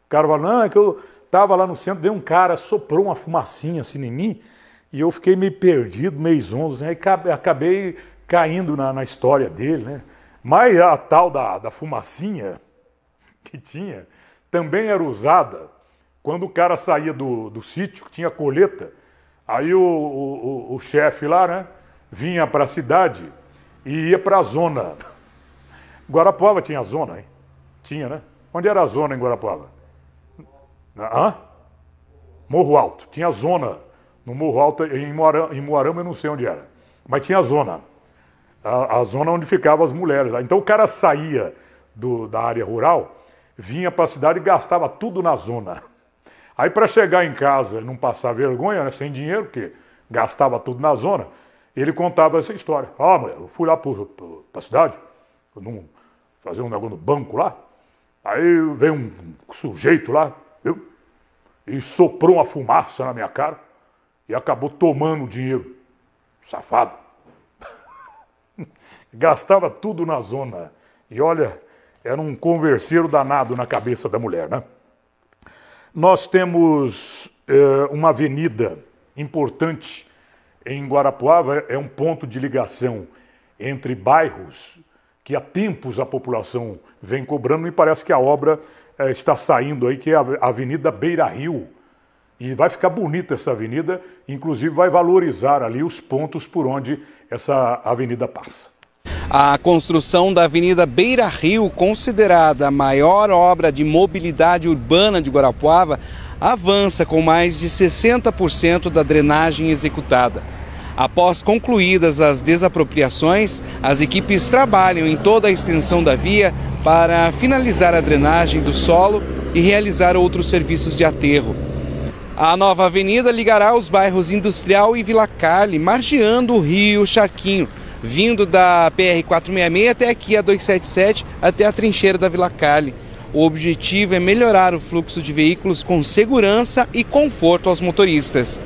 S4: O cara fala, não, é que eu Tava lá no centro, veio um cara, soprou uma fumacinha assim em mim, e eu fiquei meio perdido, meio zonzo, né? E acabei caindo na, na história dele, né? Mas a tal da, da fumacinha que tinha também era usada quando o cara saía do, do sítio, que tinha colheita, aí o, o, o chefe lá, né, vinha para a cidade e ia para a zona. Guarapuava tinha zona, hein? Tinha, né? Onde era a zona em Guarapuava? Hã? Morro Alto. Tinha zona no Morro Alto, em Moarama, em Moarama eu não sei onde era. Mas tinha zona. A, a zona onde ficavam as mulheres. Então o cara saía do, da área rural, vinha para a cidade e gastava tudo na zona. Aí para chegar em casa, não passar vergonha, né, sem dinheiro, porque gastava tudo na zona, ele contava essa história. Ah, mulher, eu fui lá para a cidade, fazer um negócio no banco lá, aí veio um sujeito lá, viu? E soprou uma fumaça na minha cara e acabou tomando o dinheiro. Safado. <laughs> Gastava tudo na zona. E olha, era um converseiro danado na cabeça da mulher, né? Nós temos é, uma avenida importante em Guarapuava, é um ponto de ligação entre bairros que há tempos a população vem cobrando e parece que a obra é, está saindo aí, que é a Avenida Beira Rio. E vai ficar bonita essa avenida, inclusive vai valorizar ali os pontos por onde essa avenida passa.
S5: A construção da Avenida Beira Rio, considerada a maior obra de mobilidade urbana de Guarapuava, avança com mais de 60% da drenagem executada. Após concluídas as desapropriações, as equipes trabalham em toda a extensão da via para finalizar a drenagem do solo e realizar outros serviços de aterro. A nova avenida ligará os bairros Industrial e Vila Carle, margeando o rio Charquinho, vindo da PR-466 até aqui a 277, até a trincheira da Vila Carle. O objetivo é melhorar o fluxo de veículos com segurança e conforto aos motoristas.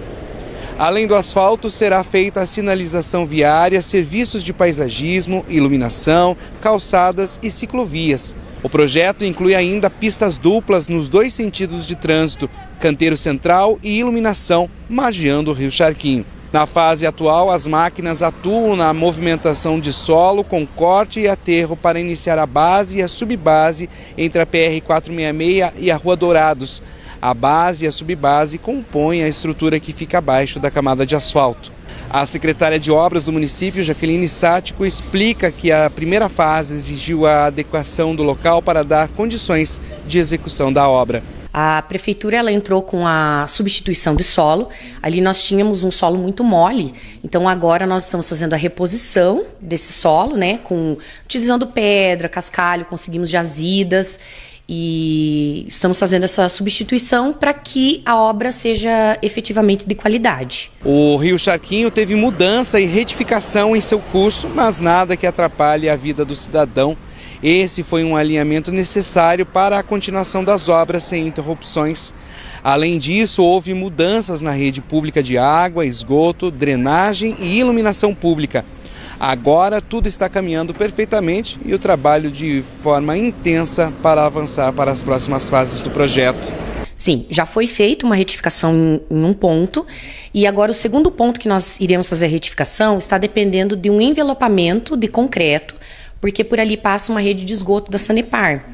S5: Além do asfalto, será feita a sinalização viária, serviços de paisagismo, iluminação, calçadas e ciclovias. O projeto inclui ainda pistas duplas nos dois sentidos de trânsito, canteiro central e iluminação, margeando o Rio Charquinho. Na fase atual, as máquinas atuam na movimentação de solo com corte e aterro para iniciar a base e a subbase entre a PR-466 e a Rua Dourados. A base e a subbase compõem a estrutura que fica abaixo da camada de asfalto. A secretária de Obras do município, Jaqueline Sático, explica que a primeira fase exigiu a adequação do local para dar condições de execução da obra.
S12: A prefeitura ela entrou com a substituição de solo. Ali nós tínhamos um solo muito mole, então agora nós estamos fazendo a reposição desse solo, né, com utilizando pedra, cascalho, conseguimos jazidas e estamos fazendo essa substituição para que a obra seja efetivamente de qualidade.
S5: O Rio Charquinho teve mudança e retificação em seu curso, mas nada que atrapalhe a vida do cidadão esse foi um alinhamento necessário para a continuação das obras sem interrupções. Além disso, houve mudanças na rede pública de água, esgoto, drenagem e iluminação pública. Agora tudo está caminhando perfeitamente e o trabalho de forma intensa para avançar para as próximas fases do projeto.
S12: Sim, já foi feita uma retificação em um ponto e agora o segundo ponto que nós iremos fazer a retificação está dependendo de um envelopamento de concreto porque por ali passa uma rede de esgoto da Sanepar.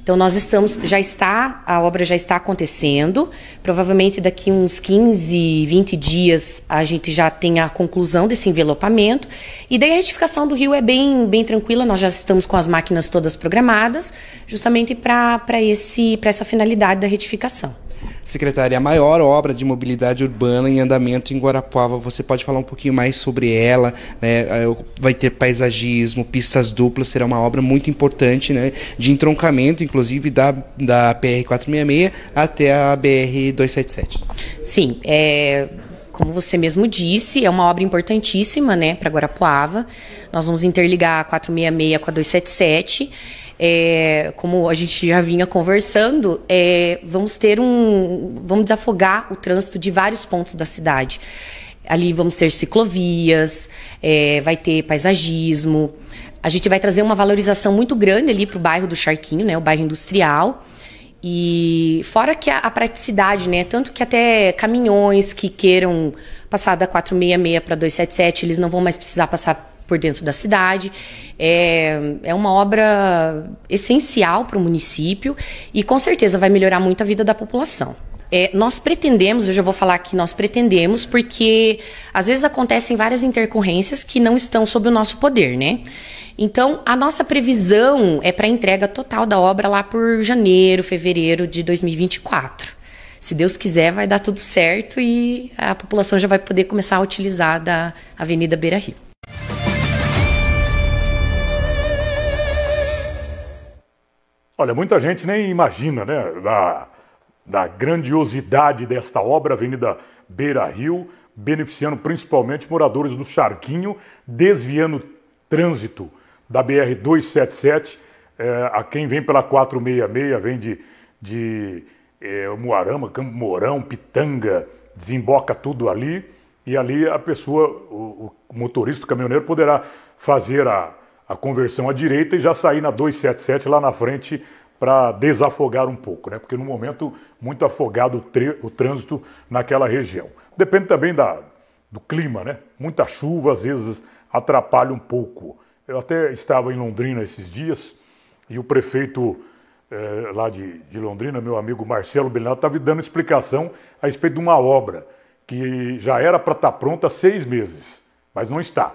S12: Então nós estamos, já está, a obra já está acontecendo. Provavelmente daqui uns 15, 20 dias a gente já tem a conclusão desse envelopamento. E daí a retificação do rio é bem, bem tranquila, nós já estamos com as máquinas todas programadas, justamente para essa finalidade da retificação.
S5: Secretária, a maior obra de mobilidade urbana em andamento em Guarapuava. Você pode falar um pouquinho mais sobre ela? Né? Vai ter paisagismo, pistas duplas, será uma obra muito importante, né? de entroncamento, inclusive, da, da PR-466 até a BR-277.
S12: Sim, é, como você mesmo disse, é uma obra importantíssima né, para Guarapuava. Nós vamos interligar a 466 com a 277 é, como a gente já vinha conversando, é, vamos ter um. Vamos desafogar o trânsito de vários pontos da cidade. Ali vamos ter ciclovias, é, vai ter paisagismo. A gente vai trazer uma valorização muito grande ali para o bairro do Charquinho, né, o bairro industrial. E fora que a, a, praticidade, né? Tanto que até caminhões que queiram passar da 466 para 277, eles não vão mais precisar passar por dentro da cidade. É, é uma obra essencial para o município e com certeza vai melhorar muito a vida da população. É, nós pretendemos, eu já vou falar que nós pretendemos, porque às vezes acontecem várias intercorrências que não estão sob o nosso poder, né? Então, a nossa previsão é para entrega total da obra lá por janeiro, fevereiro de 2024. Se Deus quiser, vai dar tudo certo e a população já vai poder começar a utilizar da Avenida Beira Rio.
S4: Olha, muita gente nem imagina, né, da, da grandiosidade desta obra, Avenida Beira Rio, beneficiando principalmente moradores do Charquinho, desviando trânsito da BR-277, é, a quem vem pela 466, vem de, de é, Moarama, Campo Mourão, Pitanga, desemboca tudo ali, e ali a pessoa, o, o motorista, o caminhoneiro, poderá fazer a, a conversão à direita e já sair na 277 lá na frente para desafogar um pouco, né? Porque no momento muito afogado o, o trânsito naquela região. Depende também da, do clima, né? Muita chuva às vezes atrapalha um pouco. Eu até estava em Londrina esses dias e o prefeito eh, lá de, de, Londrina, meu amigo Marcelo Bernardo, estava dando explicação a respeito de uma obra que já era para estar tá pronta há seis meses, mas não está,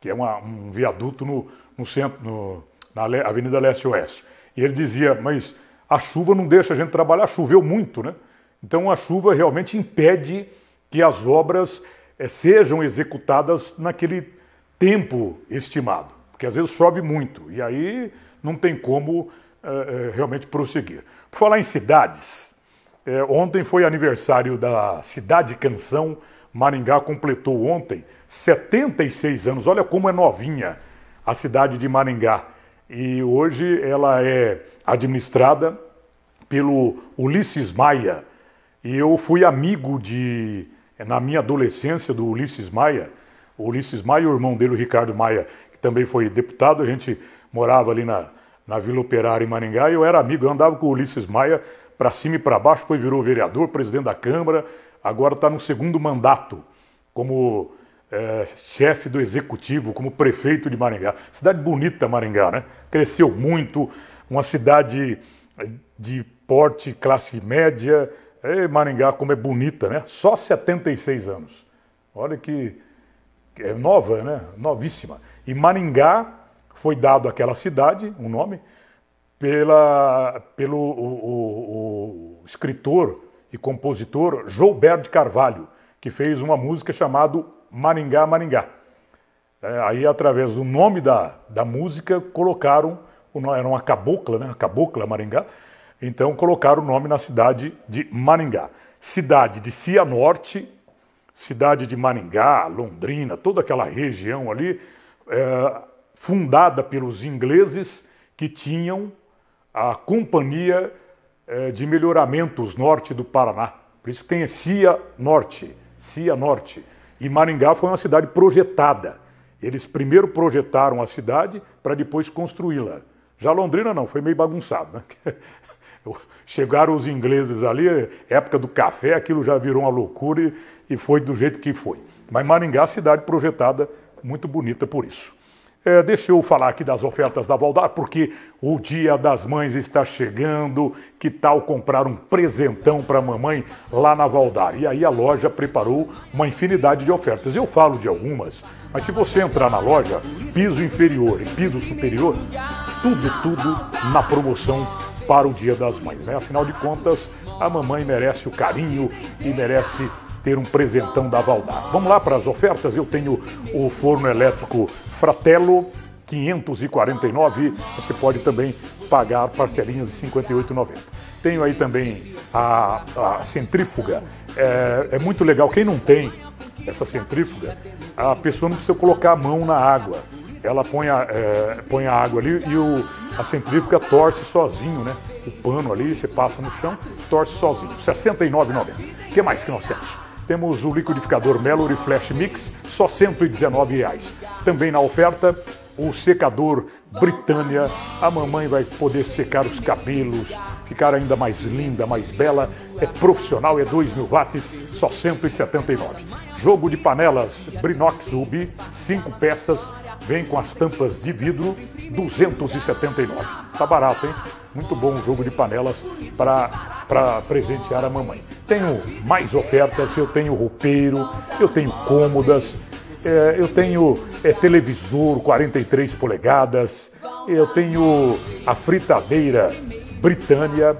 S4: que é uma, um viaduto no, no centro, no, na Avenida Leste-Oeste. E ele dizia, mas a chuva não deixa a gente trabalhar, choveu muito, né? Então a chuva realmente impede que as obras é, sejam executadas naquele tempo estimado, porque às vezes chove muito e aí não tem como é, é, realmente prosseguir. Por falar em cidades, ontem foi aniversário da Cidade Canção, Maringá completou ontem 76 anos, olha como é novinha a cidade de Maringá. E hoje ela é administrada pelo Ulisses Maia. E eu fui amigo de, na minha adolescência, do Ulisses Maia. O Ulisses Maia, o irmão dele, o Ricardo Maia, que também foi deputado, a gente morava ali na, na Vila Operária em Maringá, e eu era amigo, eu andava com o Ulisses Maia para cima e para baixo, depois virou vereador, presidente da Câmara, agora está no segundo mandato como é, chefe do executivo, como prefeito de Maringá. Cidade bonita, Maringá, né? Cresceu muito, uma cidade de porte classe média. É, Maringá, como é bonita, né? Só 76 anos. Olha que é nova, né? Novíssima. E Maringá foi dado àquela cidade, um nome, pela, pelo o, o, o escritor e compositor Joubert de Carvalho, que fez uma música chamada Maringá, Maringá. É, aí, através do nome da, da música, colocaram, era uma cabocla, né? cabocla Maringá, então colocaram o nome na cidade de Maringá. Cidade de Cianorte, cidade de Maringá, Londrina, toda aquela região ali, é, fundada pelos ingleses que tinham a Companhia é, de Melhoramentos Norte do Paraná. Por isso tem Cia Norte, Cia Norte. E Maringá foi uma cidade projetada. Eles primeiro projetaram a cidade para depois construí-la. Já Londrina não, foi meio bagunçado. Né? <laughs> Chegaram os ingleses ali, época do café, aquilo já virou uma loucura e, e foi do jeito que foi. Mas Maringá, cidade projetada, muito bonita por isso. É, deixa eu falar aqui das ofertas da Valdar, porque o Dia das Mães está chegando. Que tal comprar um presentão para a mamãe lá na Valdar? E aí a loja preparou uma infinidade de ofertas. Eu falo de algumas, mas se você entrar na loja, piso inferior e piso superior, tudo, tudo na promoção para o Dia das Mães. Né? Afinal de contas, a mamãe merece o carinho e merece ter um presentão da Valdar. Vamos lá para as ofertas. Eu tenho o forno elétrico Fratello 549. Você pode também pagar parcelinhas de 58,90. Tenho aí também a, a centrífuga. É, é muito legal. Quem não tem essa centrífuga, a pessoa não precisa colocar a mão na água. Ela põe a, é, põe a água ali e o, a centrífuga torce sozinho, né? O pano ali, você passa no chão, torce sozinho. R$ 69,90. O que mais que nós temos? Temos o liquidificador Melody Flash Mix, só 119 reais. Também na oferta, o secador Britânia. A mamãe vai poder secar os cabelos, ficar ainda mais linda, mais bela. É profissional, é 2 mil watts, só 179. Jogo de panelas Brinox Ubi, 5 peças, vem com as tampas de vidro, 279. Tá barato, hein? Muito bom o jogo de panelas para presentear a mamãe. Tenho mais ofertas, eu tenho roupeiro, eu tenho cômodas, é, eu tenho é, televisor 43 polegadas, eu tenho a fritadeira Britânia,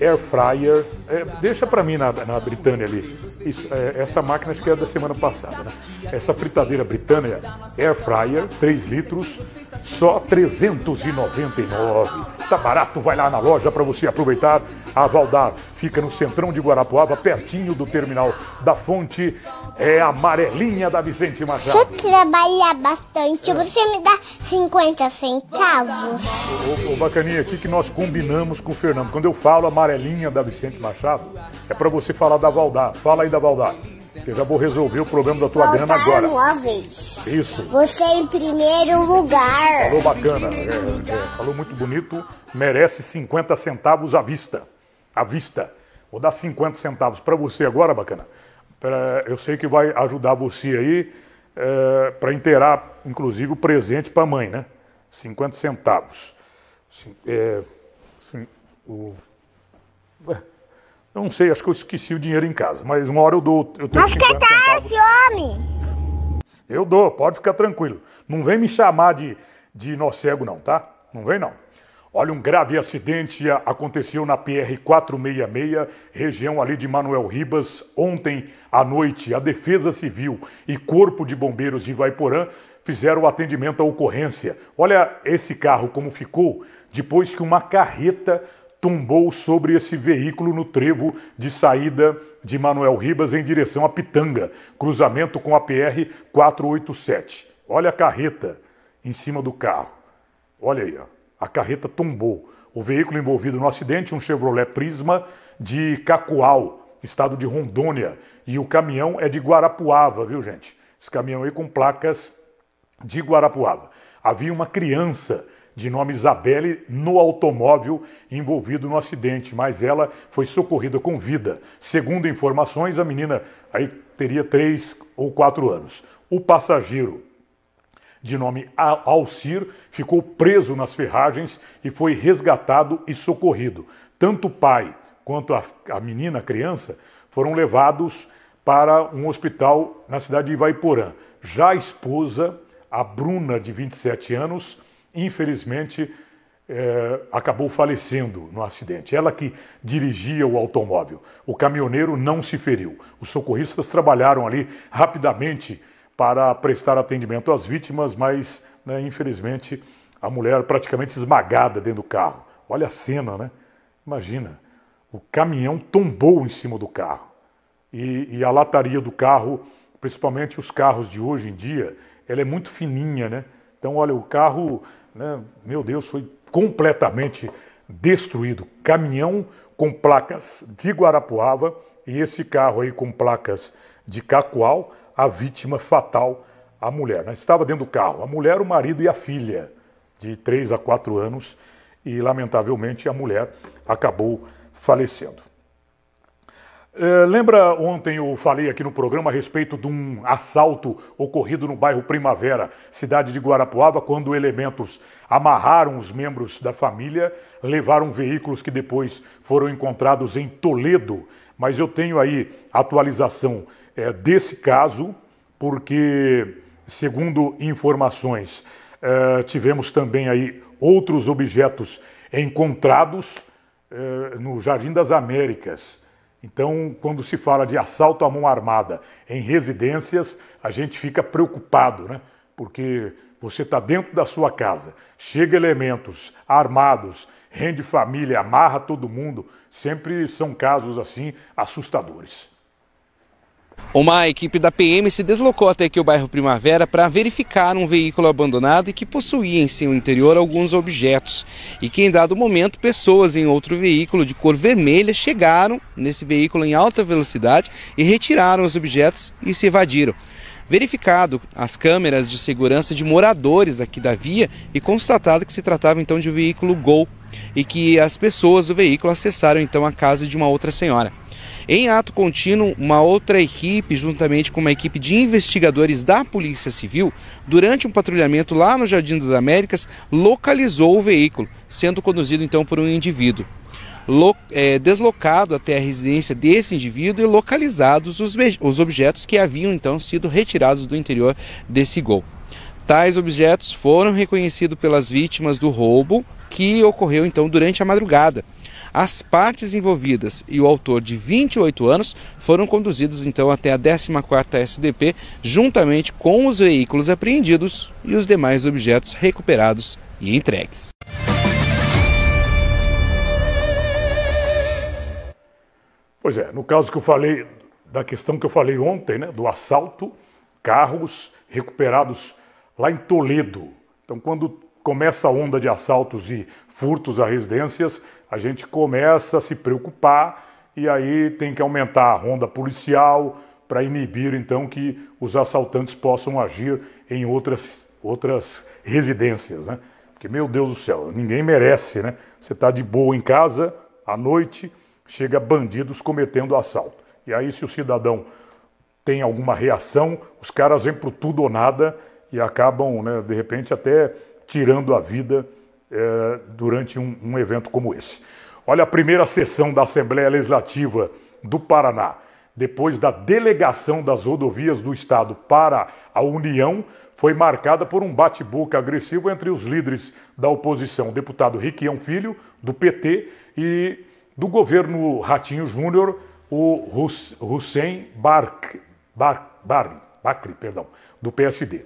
S4: air fryer. É, deixa para mim na, na Britânia ali. Isso, é, essa máquina acho que é da semana passada, né? Essa fritadeira Britânia air fryer, 3 litros, só 399. Tá barato, vai lá na loja para você aproveitar. A Valdar fica no centrão de Guarapuava, pertinho do terminal da Fonte. É a amarelinha da Vicente Machado.
S11: Se eu trabalhar bastante, você me dá 50 centavos?
S4: Ô, ô bacaninha, aqui que nós combinamos com o Fernando. Quando eu falo amarelinha da Vicente Machado, é para você falar da Valdar. Fala aí da Valdar. que eu já vou resolver o problema da tua grana agora.
S11: uma vez.
S4: Isso.
S11: Você em primeiro lugar.
S4: Falou bacana, é, é, falou muito bonito, merece 50 centavos à vista. À vista. Vou dar 50 centavos para você agora, bacana. Pra- eu sei que vai ajudar você aí para inteirar, inclusive, o presente para a mãe, né? 50 centavos. Cin- é, cin- o- eu não sei, acho que eu esqueci o dinheiro em casa, mas uma hora eu dou, eu tenho
S11: Mas quem
S4: 50
S11: tá
S4: centavos.
S11: esse homem?
S4: Eu dou, pode ficar tranquilo. Não vem me chamar de, de nó cego, não, tá? Não vem, não. Olha, um grave acidente aconteceu na PR-466, região ali de Manuel Ribas. Ontem à noite, a Defesa Civil e Corpo de Bombeiros de Ivaiporã fizeram o atendimento à ocorrência. Olha esse carro como ficou depois que uma carreta tombou sobre esse veículo no trevo de saída de Manuel Ribas em direção a Pitanga, cruzamento com a PR 487. Olha a carreta em cima do carro. Olha aí, ó. a carreta tombou. O veículo envolvido no acidente, um Chevrolet Prisma de Cacoal, estado de Rondônia, e o caminhão é de Guarapuava, viu, gente? Esse caminhão aí com placas de Guarapuava. Havia uma criança de nome Isabelle no automóvel envolvido no acidente, mas ela foi socorrida com vida. Segundo informações, a menina aí teria três ou quatro anos. O passageiro de nome Al- Alcir, ficou preso nas ferragens e foi resgatado e socorrido. Tanto o pai quanto a, a menina, a criança, foram levados para um hospital na cidade de Ivaiporã. Já a esposa, a Bruna, de 27 anos, infelizmente eh, acabou falecendo no acidente. Ela que dirigia o automóvel. O caminhoneiro não se feriu. Os socorristas trabalharam ali rapidamente para prestar atendimento às vítimas, mas né, infelizmente a mulher praticamente esmagada dentro do carro. Olha a cena, né? Imagina, o caminhão tombou em cima do carro e, e a lataria do carro, principalmente os carros de hoje em dia, ela é muito fininha, né? Então, olha, o carro, né, meu Deus, foi completamente destruído. Caminhão com placas de Guarapuava e esse carro aí com placas de Cacoal, a vítima fatal, a mulher. Né? Estava dentro do carro, a mulher, o marido e a filha, de 3 a 4 anos, e lamentavelmente a mulher acabou falecendo. Eh, lembra ontem eu falei aqui no programa a respeito de um assalto ocorrido no bairro Primavera, cidade de Guarapuava, quando elementos amarraram os membros da família, levaram veículos que depois foram encontrados em Toledo. Mas eu tenho aí atualização eh, desse caso, porque, segundo informações, eh, tivemos também aí outros objetos encontrados eh, no Jardim das Américas. Então, quando se fala de assalto à mão armada em residências, a gente fica preocupado, né? Porque você está dentro da sua casa, chega elementos armados, rende família, amarra todo mundo. Sempre são casos assim assustadores.
S5: Uma equipe da PM se deslocou até aqui o bairro Primavera para verificar um veículo abandonado e que possuía em seu interior alguns objetos. E que em dado momento, pessoas em outro veículo de cor vermelha chegaram nesse veículo em alta velocidade e retiraram os objetos e se evadiram. Verificado as câmeras de segurança de moradores aqui da via e constatado que se tratava então de um veículo Gol e que as pessoas do veículo acessaram então a casa de uma outra senhora. Em ato contínuo, uma outra equipe, juntamente com uma equipe de investigadores da Polícia Civil, durante um patrulhamento lá no Jardim das Américas, localizou o veículo, sendo conduzido então por um indivíduo. É, deslocado até a residência desse indivíduo e localizados os objetos que haviam então sido retirados do interior desse gol. Tais objetos foram reconhecidos pelas vítimas do roubo que ocorreu então durante a madrugada. As partes envolvidas e o autor de 28 anos foram conduzidos então até a 14ª SDP, juntamente com os veículos apreendidos e os demais objetos recuperados e entregues.
S4: Pois é, no caso que eu falei, da questão que eu falei ontem, né, do assalto, carros recuperados lá em Toledo. Então, quando começa a onda de assaltos e furtos a residências, a gente começa a se preocupar e aí tem que aumentar a ronda policial, para inibir então que os assaltantes possam agir em outras, outras residências, né? Porque, meu Deus do céu, ninguém merece, né? Você está de boa em casa, à noite, chega bandidos cometendo assalto. E aí, se o cidadão tem alguma reação, os caras vêm por tudo ou nada e acabam, né, de repente, até tirando a vida é, durante um, um evento como esse. Olha a primeira sessão da Assembleia Legislativa do Paraná depois da delegação das rodovias do Estado para a União, foi marcada por um bate-boca agressivo entre os líderes da oposição, deputado Riquião Filho, do PT, e do governo Ratinho Júnior, o Hussein Bark, Bar, Bar, Bacri, perdão, do PSD.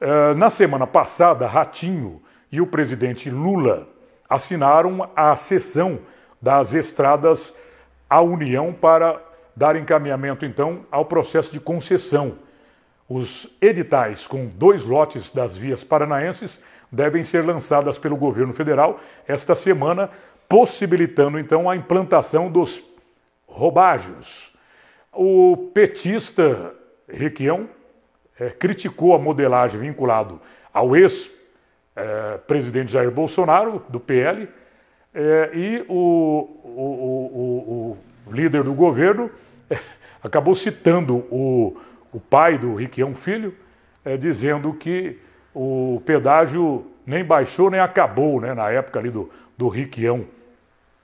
S4: Eh, na semana passada, Ratinho e o presidente Lula assinaram a cessão das estradas à União para dar encaminhamento, então, ao processo de concessão. Os editais com dois lotes das vias paranaenses devem ser lançadas pelo governo federal esta semana, possibilitando, então, a implantação dos robágios. O petista Requião é, criticou a modelagem vinculado ao ex-presidente é, Jair Bolsonaro, do PL, é, e o, o, o, o líder do governo acabou citando o, o pai do Riquião Filho, é, dizendo que o pedágio nem baixou nem acabou, né, na época ali do, do Riquião.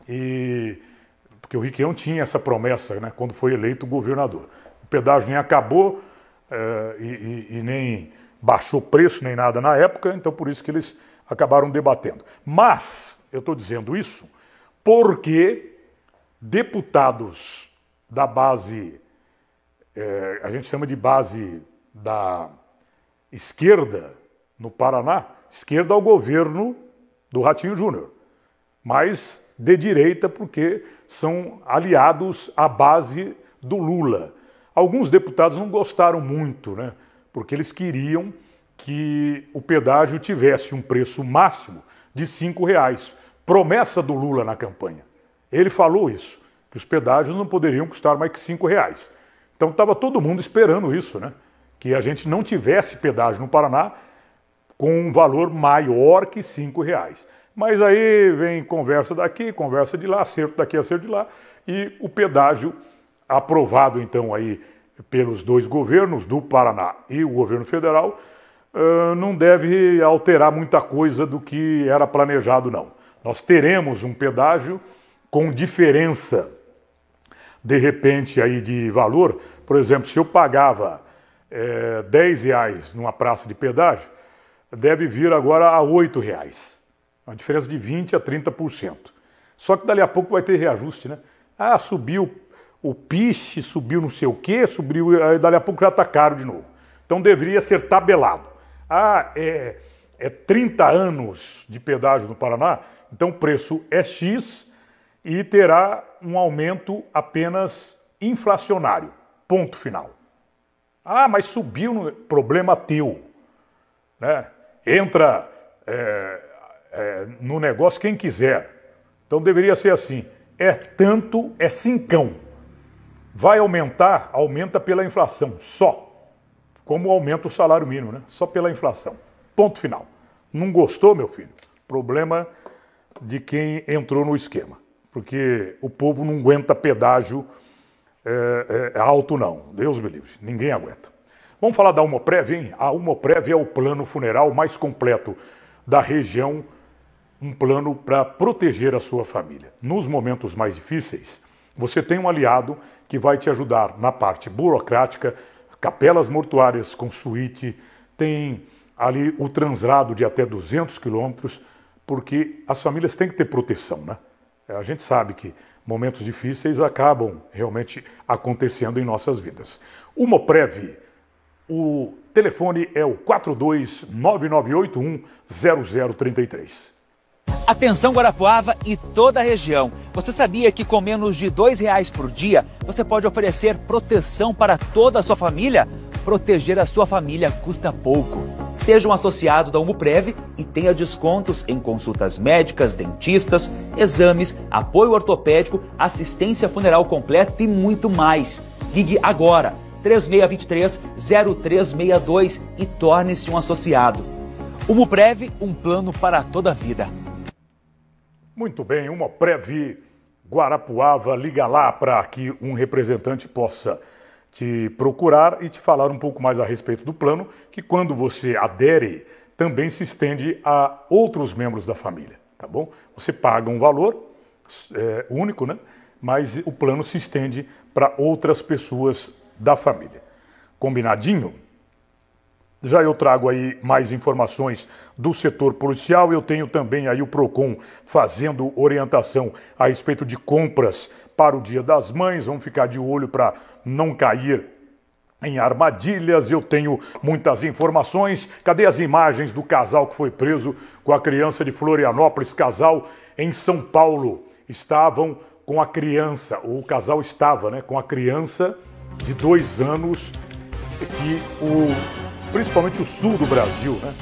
S4: E, porque o Riquião tinha essa promessa né, quando foi eleito governador. O pedágio nem acabou é, e, e, e nem baixou preço nem nada na época, então por isso que eles acabaram debatendo. Mas eu estou dizendo isso porque deputados da base, é, a gente chama de base da esquerda no Paraná, esquerda ao governo do Ratinho Júnior, mas de direita porque são aliados à base do Lula. Alguns deputados não gostaram muito, né? Porque eles queriam que o pedágio tivesse um preço máximo de cinco reais. Promessa do Lula na campanha. Ele falou isso que os pedágios não poderiam custar mais que cinco reais. Então estava todo mundo esperando isso, né? Que a gente não tivesse pedágio no Paraná com um valor maior que cinco reais. Mas aí vem conversa daqui, conversa de lá, acerto daqui, acerto de lá, e o pedágio aprovado então aí pelos dois governos, do Paraná e o governo federal, não deve alterar muita coisa do que era planejado, não. Nós teremos um pedágio com diferença de repente aí de valor, por exemplo, se eu pagava é, 10 reais numa praça de pedágio, deve vir agora a 8 reais. Uma diferença de 20% a 30%. Só que dali a pouco vai ter reajuste, né? Ah, subiu o piche, subiu não sei o quê, subiu, aí dali a pouco já está caro de novo. Então deveria ser tabelado. Ah, é, é 30 anos de pedágio no Paraná, então o preço é X, e terá um aumento apenas inflacionário. Ponto final. Ah, mas subiu no problema teu. Né? Entra é, é, no negócio quem quiser. Então deveria ser assim: é tanto, é cincão. Vai aumentar, aumenta pela inflação, só. Como aumenta o salário mínimo, né? Só pela inflação. Ponto final. Não gostou, meu filho? Problema de quem entrou no esquema porque o povo não aguenta pedágio é, é, alto, não. Deus me livre, ninguém aguenta. Vamos falar da Umoprev, hein? A Umoprev é o plano funeral mais completo da região, um plano para proteger a sua família. Nos momentos mais difíceis, você tem um aliado que vai te ajudar na parte burocrática, capelas mortuárias com suíte, tem ali o translado de até 200 quilômetros, porque as famílias têm que ter proteção, né? A gente sabe que momentos difíceis acabam realmente acontecendo em nossas vidas. O Moprev, o telefone é o 42998100033.
S2: Atenção Guarapuava e toda a região. Você sabia que com menos de R$ reais por dia você pode oferecer proteção para toda a sua família? Proteger a sua família custa pouco. Seja um associado da Umuprev e tenha descontos em consultas médicas, dentistas, exames, apoio ortopédico, assistência funeral completa e muito mais. Ligue agora 3623-0362 e torne-se um associado. O Muprev, um plano para toda a vida.
S4: Muito bem, uma Prev Guarapuava, liga lá para que um representante possa te procurar e te falar um pouco mais a respeito do plano, que quando você adere, também se estende a outros membros da família, tá bom? Você paga um valor é, único, né? Mas o plano se estende para outras pessoas da família. Combinadinho? Já eu trago aí mais informações do setor policial. Eu tenho também aí o Procon fazendo orientação a respeito de compras para o Dia das Mães. Vamos ficar de olho para não cair em armadilhas. Eu tenho muitas informações. Cadê as imagens do casal que foi preso com a criança de Florianópolis? Casal em São Paulo. Estavam com a criança, ou o casal estava, né, com a criança de dois anos que o principalmente o sul do Brasil, né,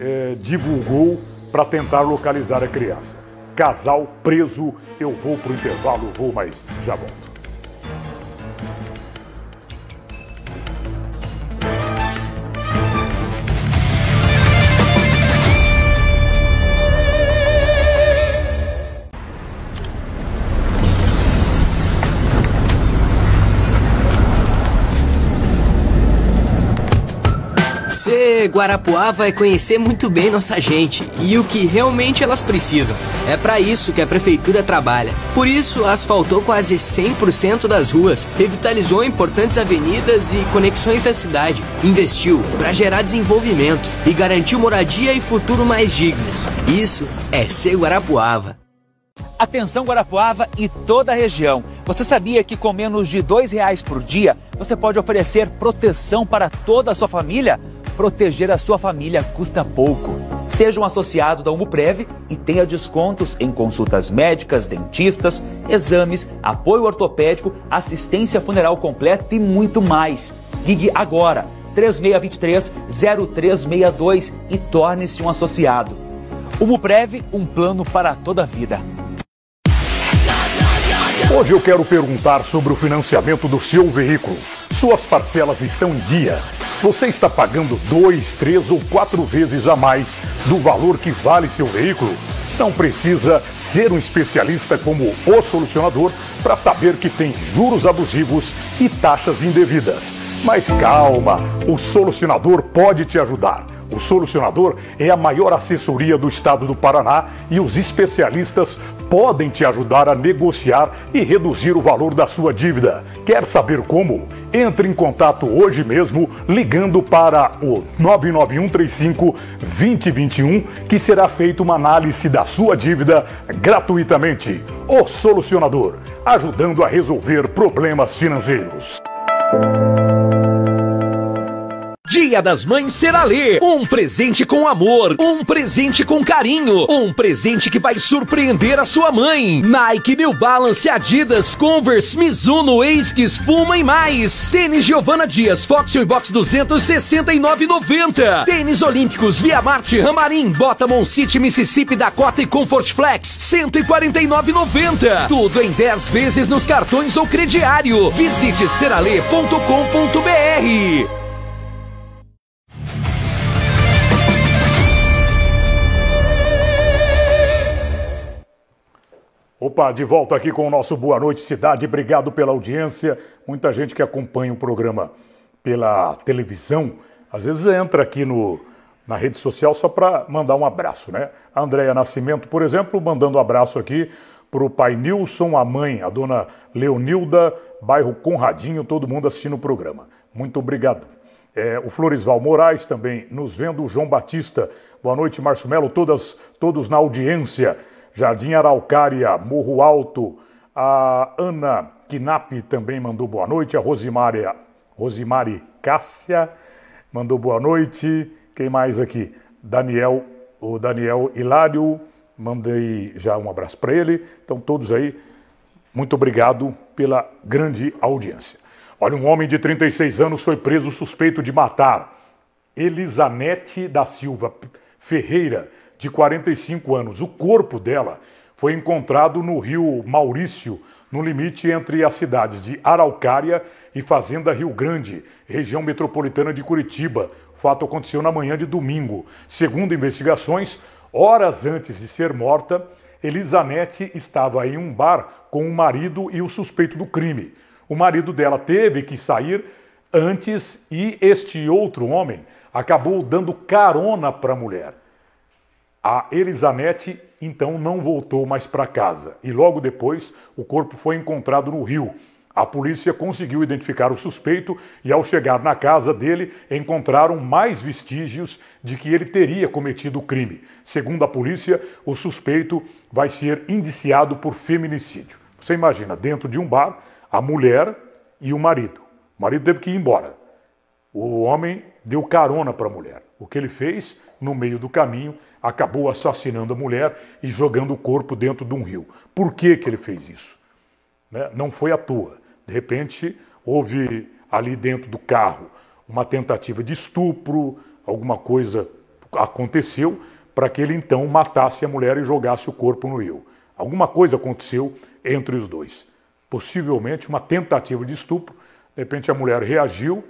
S4: é, divulgou para tentar localizar a criança. Casal preso, eu vou para o intervalo, vou, mas já volto.
S3: Você, Guarapuá, vai conhecer muito bem nossa gente e o que realmente elas precisam. É para isso que a prefeitura trabalha. Por isso, asfaltou quase 100% das ruas, revitalizou importantes avenidas e conexões da cidade, investiu para gerar desenvolvimento e garantiu moradia e futuro mais dignos. Isso é ser Guarapuava.
S2: Atenção Guarapuava e toda a região. Você sabia que com menos de R$ reais por dia você pode oferecer proteção para toda a sua família? Proteger a sua família custa pouco. Seja um associado da Umuprev e tenha descontos em consultas médicas, dentistas, exames, apoio ortopédico, assistência funeral completa e muito mais. Ligue agora 3623 0362 e torne-se um associado. Umuprev, um plano para toda a vida.
S4: Hoje eu quero perguntar sobre o financiamento do seu veículo. Suas parcelas estão em dia? Você está pagando dois, três ou quatro vezes a mais do valor que vale seu veículo? Não precisa ser um especialista como o solucionador para saber que tem juros abusivos e taxas indevidas. Mas calma, o solucionador pode te ajudar. O Solucionador é a maior assessoria do estado do Paraná e os especialistas podem te ajudar a negociar e reduzir o valor da sua dívida. Quer saber como? Entre em contato hoje mesmo ligando para o 99135 2021 que será feita uma análise da sua dívida gratuitamente. O Solucionador, ajudando a resolver problemas financeiros.
S1: Dia das Mães Seralê. Um presente com amor, um presente com carinho, um presente que vai surpreender a sua mãe. Nike, New Balance, Adidas, Converse, Mizuno, Esque, Espuma e mais. Tênis Giovana Dias, Fox Box 269,90. Tênis Olímpicos, Via Marte, Ramarim, Bota City, Mississippi, Dakota e Comfort Flex, 149,90. Tudo em 10 vezes nos cartões ou crediário. Visite seralê.com.br.
S4: Opa, de volta aqui com o nosso Boa Noite Cidade. Obrigado pela audiência. Muita gente que acompanha o programa pela televisão, às vezes entra aqui no, na rede social só para mandar um abraço, né? A Andréia Nascimento, por exemplo, mandando um abraço aqui para o pai Nilson, a mãe, a dona Leonilda, bairro Conradinho, todo mundo assistindo o programa. Muito obrigado. É, o Floresval Moraes também nos vendo, o João Batista. Boa noite, Márcio Melo, todas, todos na audiência. Jardim Araucária, Morro Alto. A Ana Kinap também mandou boa noite. A Rosimária, Rosimari Cássia mandou boa noite. Quem mais aqui? Daniel, o Daniel Hilário, mandei já um abraço para ele. Então, todos aí, muito obrigado pela grande audiência. Olha, um homem de 36 anos foi preso suspeito de matar Elisanete da Silva Ferreira, de 45 anos. O corpo dela foi encontrado no rio Maurício, no limite entre as cidades de Araucária e Fazenda Rio Grande, região metropolitana de Curitiba. O fato aconteceu na manhã de domingo. Segundo investigações, horas antes de ser morta, Elisanete estava em um bar com o marido e o suspeito do crime. O marido dela teve que sair antes e este outro homem acabou dando carona para a mulher. A Elisanete então não voltou mais para casa e logo depois o corpo foi encontrado no rio. A polícia conseguiu identificar o suspeito e, ao chegar na casa dele, encontraram mais vestígios de que ele teria cometido o crime. Segundo a polícia, o suspeito vai ser indiciado por feminicídio. Você imagina, dentro de um bar, a mulher e o marido. O marido teve que ir embora. O homem deu carona para a mulher. O que ele fez, no meio do caminho, acabou assassinando a mulher e jogando o corpo dentro de um rio. Por que, que ele fez isso? Né? Não foi à toa. De repente, houve ali dentro do carro uma tentativa de estupro, alguma coisa aconteceu para que ele então matasse a mulher e jogasse o corpo no rio. Alguma coisa aconteceu entre os dois. Possivelmente uma tentativa de estupro. De repente a mulher reagiu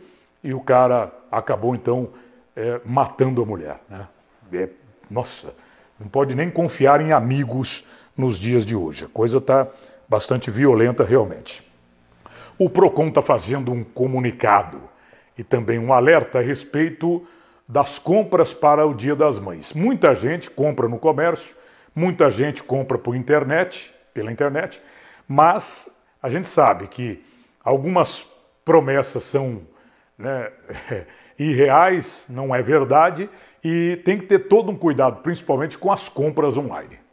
S4: e o cara acabou então é, matando a mulher. Né? É, nossa, não pode nem confiar em amigos nos dias de hoje. A coisa está bastante violenta realmente. O PROCON está fazendo um comunicado e também um alerta a respeito das compras para o Dia das Mães. Muita gente compra no comércio, muita gente compra por internet, pela internet, mas a gente sabe que algumas promessas são né, <laughs> irreais, não é verdade, e tem que ter todo um cuidado, principalmente com as compras online.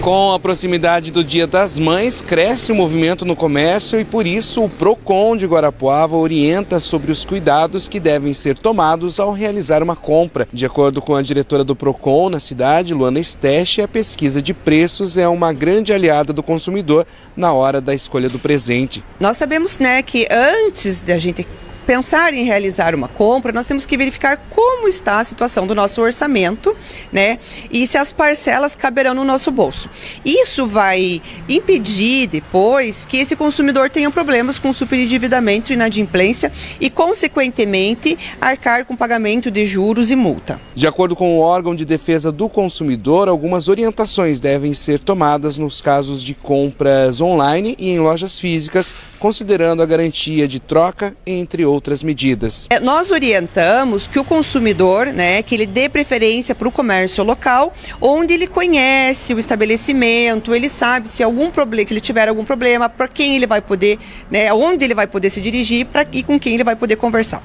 S5: Com a proximidade do Dia das Mães, cresce o movimento no comércio e por isso o Procon de Guarapuava orienta sobre os cuidados que devem ser tomados ao realizar uma compra. De acordo com a diretora do Procon na cidade, Luana Steste, a pesquisa de preços é uma grande aliada do consumidor na hora da escolha do presente.
S13: Nós sabemos, né, que antes da gente pensar em realizar uma compra, nós temos que verificar como está a situação do nosso orçamento, né? E se as parcelas caberão no nosso bolso. Isso vai impedir depois que esse consumidor tenha problemas com superendividamento e inadimplência e, consequentemente, arcar com pagamento de juros e multa.
S5: De acordo com o órgão de defesa do consumidor, algumas orientações devem ser tomadas nos casos de compras online e em lojas físicas, considerando a garantia de troca entre outros outras medidas.
S13: É, nós orientamos que o consumidor, né, que ele dê preferência para o comércio local, onde ele conhece o estabelecimento, ele sabe se algum problema, ele tiver algum problema, para quem ele vai poder, né, onde ele vai poder se dirigir pra, e com quem ele vai poder conversar.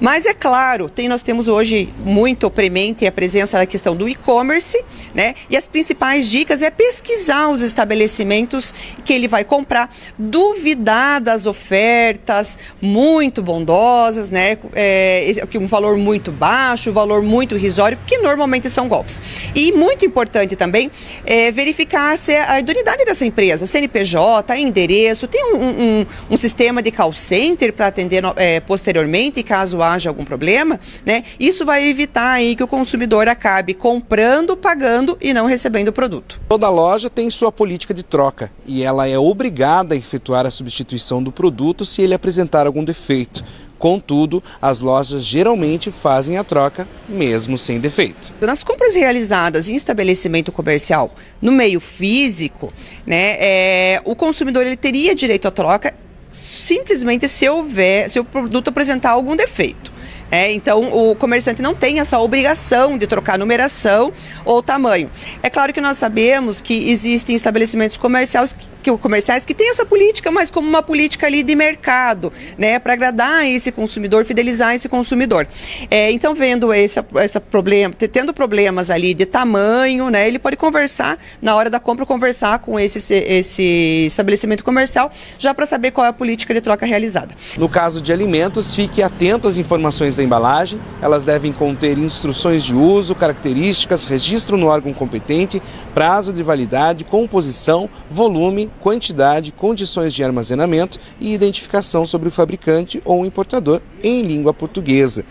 S13: Mas é claro, tem, nós temos hoje muito premente a presença da questão do e-commerce, né, e as principais dicas é pesquisar os estabelecimentos que ele vai comprar, duvidar das ofertas muito bondosas frauduosas, né? É, um valor muito baixo, um valor muito irrisório, que normalmente são golpes. E muito importante também é verificar se a idoneidade dessa empresa, CNPJ, endereço, tem um, um, um sistema de call center para atender é, posteriormente, caso haja algum problema, né? Isso vai evitar aí que o consumidor acabe comprando, pagando e não recebendo o produto.
S5: Toda loja tem sua política de troca e ela é obrigada a efetuar a substituição do produto se ele apresentar algum defeito. Contudo, as lojas geralmente fazem a troca mesmo sem defeito.
S13: Nas compras realizadas em estabelecimento comercial no meio físico, né, é, o consumidor ele teria direito à troca simplesmente se houver, se o produto apresentar algum defeito. É, então, o comerciante não tem essa obrigação de trocar numeração ou tamanho. É claro que nós sabemos que existem estabelecimentos comerciais que, comerciais que têm essa política, mas como uma política ali de mercado, né, para agradar esse consumidor, fidelizar esse consumidor. É, então, vendo esse, esse problema, tendo problemas ali de tamanho, né, ele pode conversar na hora da compra, conversar com esse, esse estabelecimento comercial, já para saber qual é a política de troca realizada.
S5: No caso de alimentos, fique atento às informações da embalagem, elas devem conter instruções de uso, características, registro no órgão competente, prazo de validade, composição, volume, quantidade, condições de armazenamento e identificação sobre o fabricante ou importador em língua portuguesa.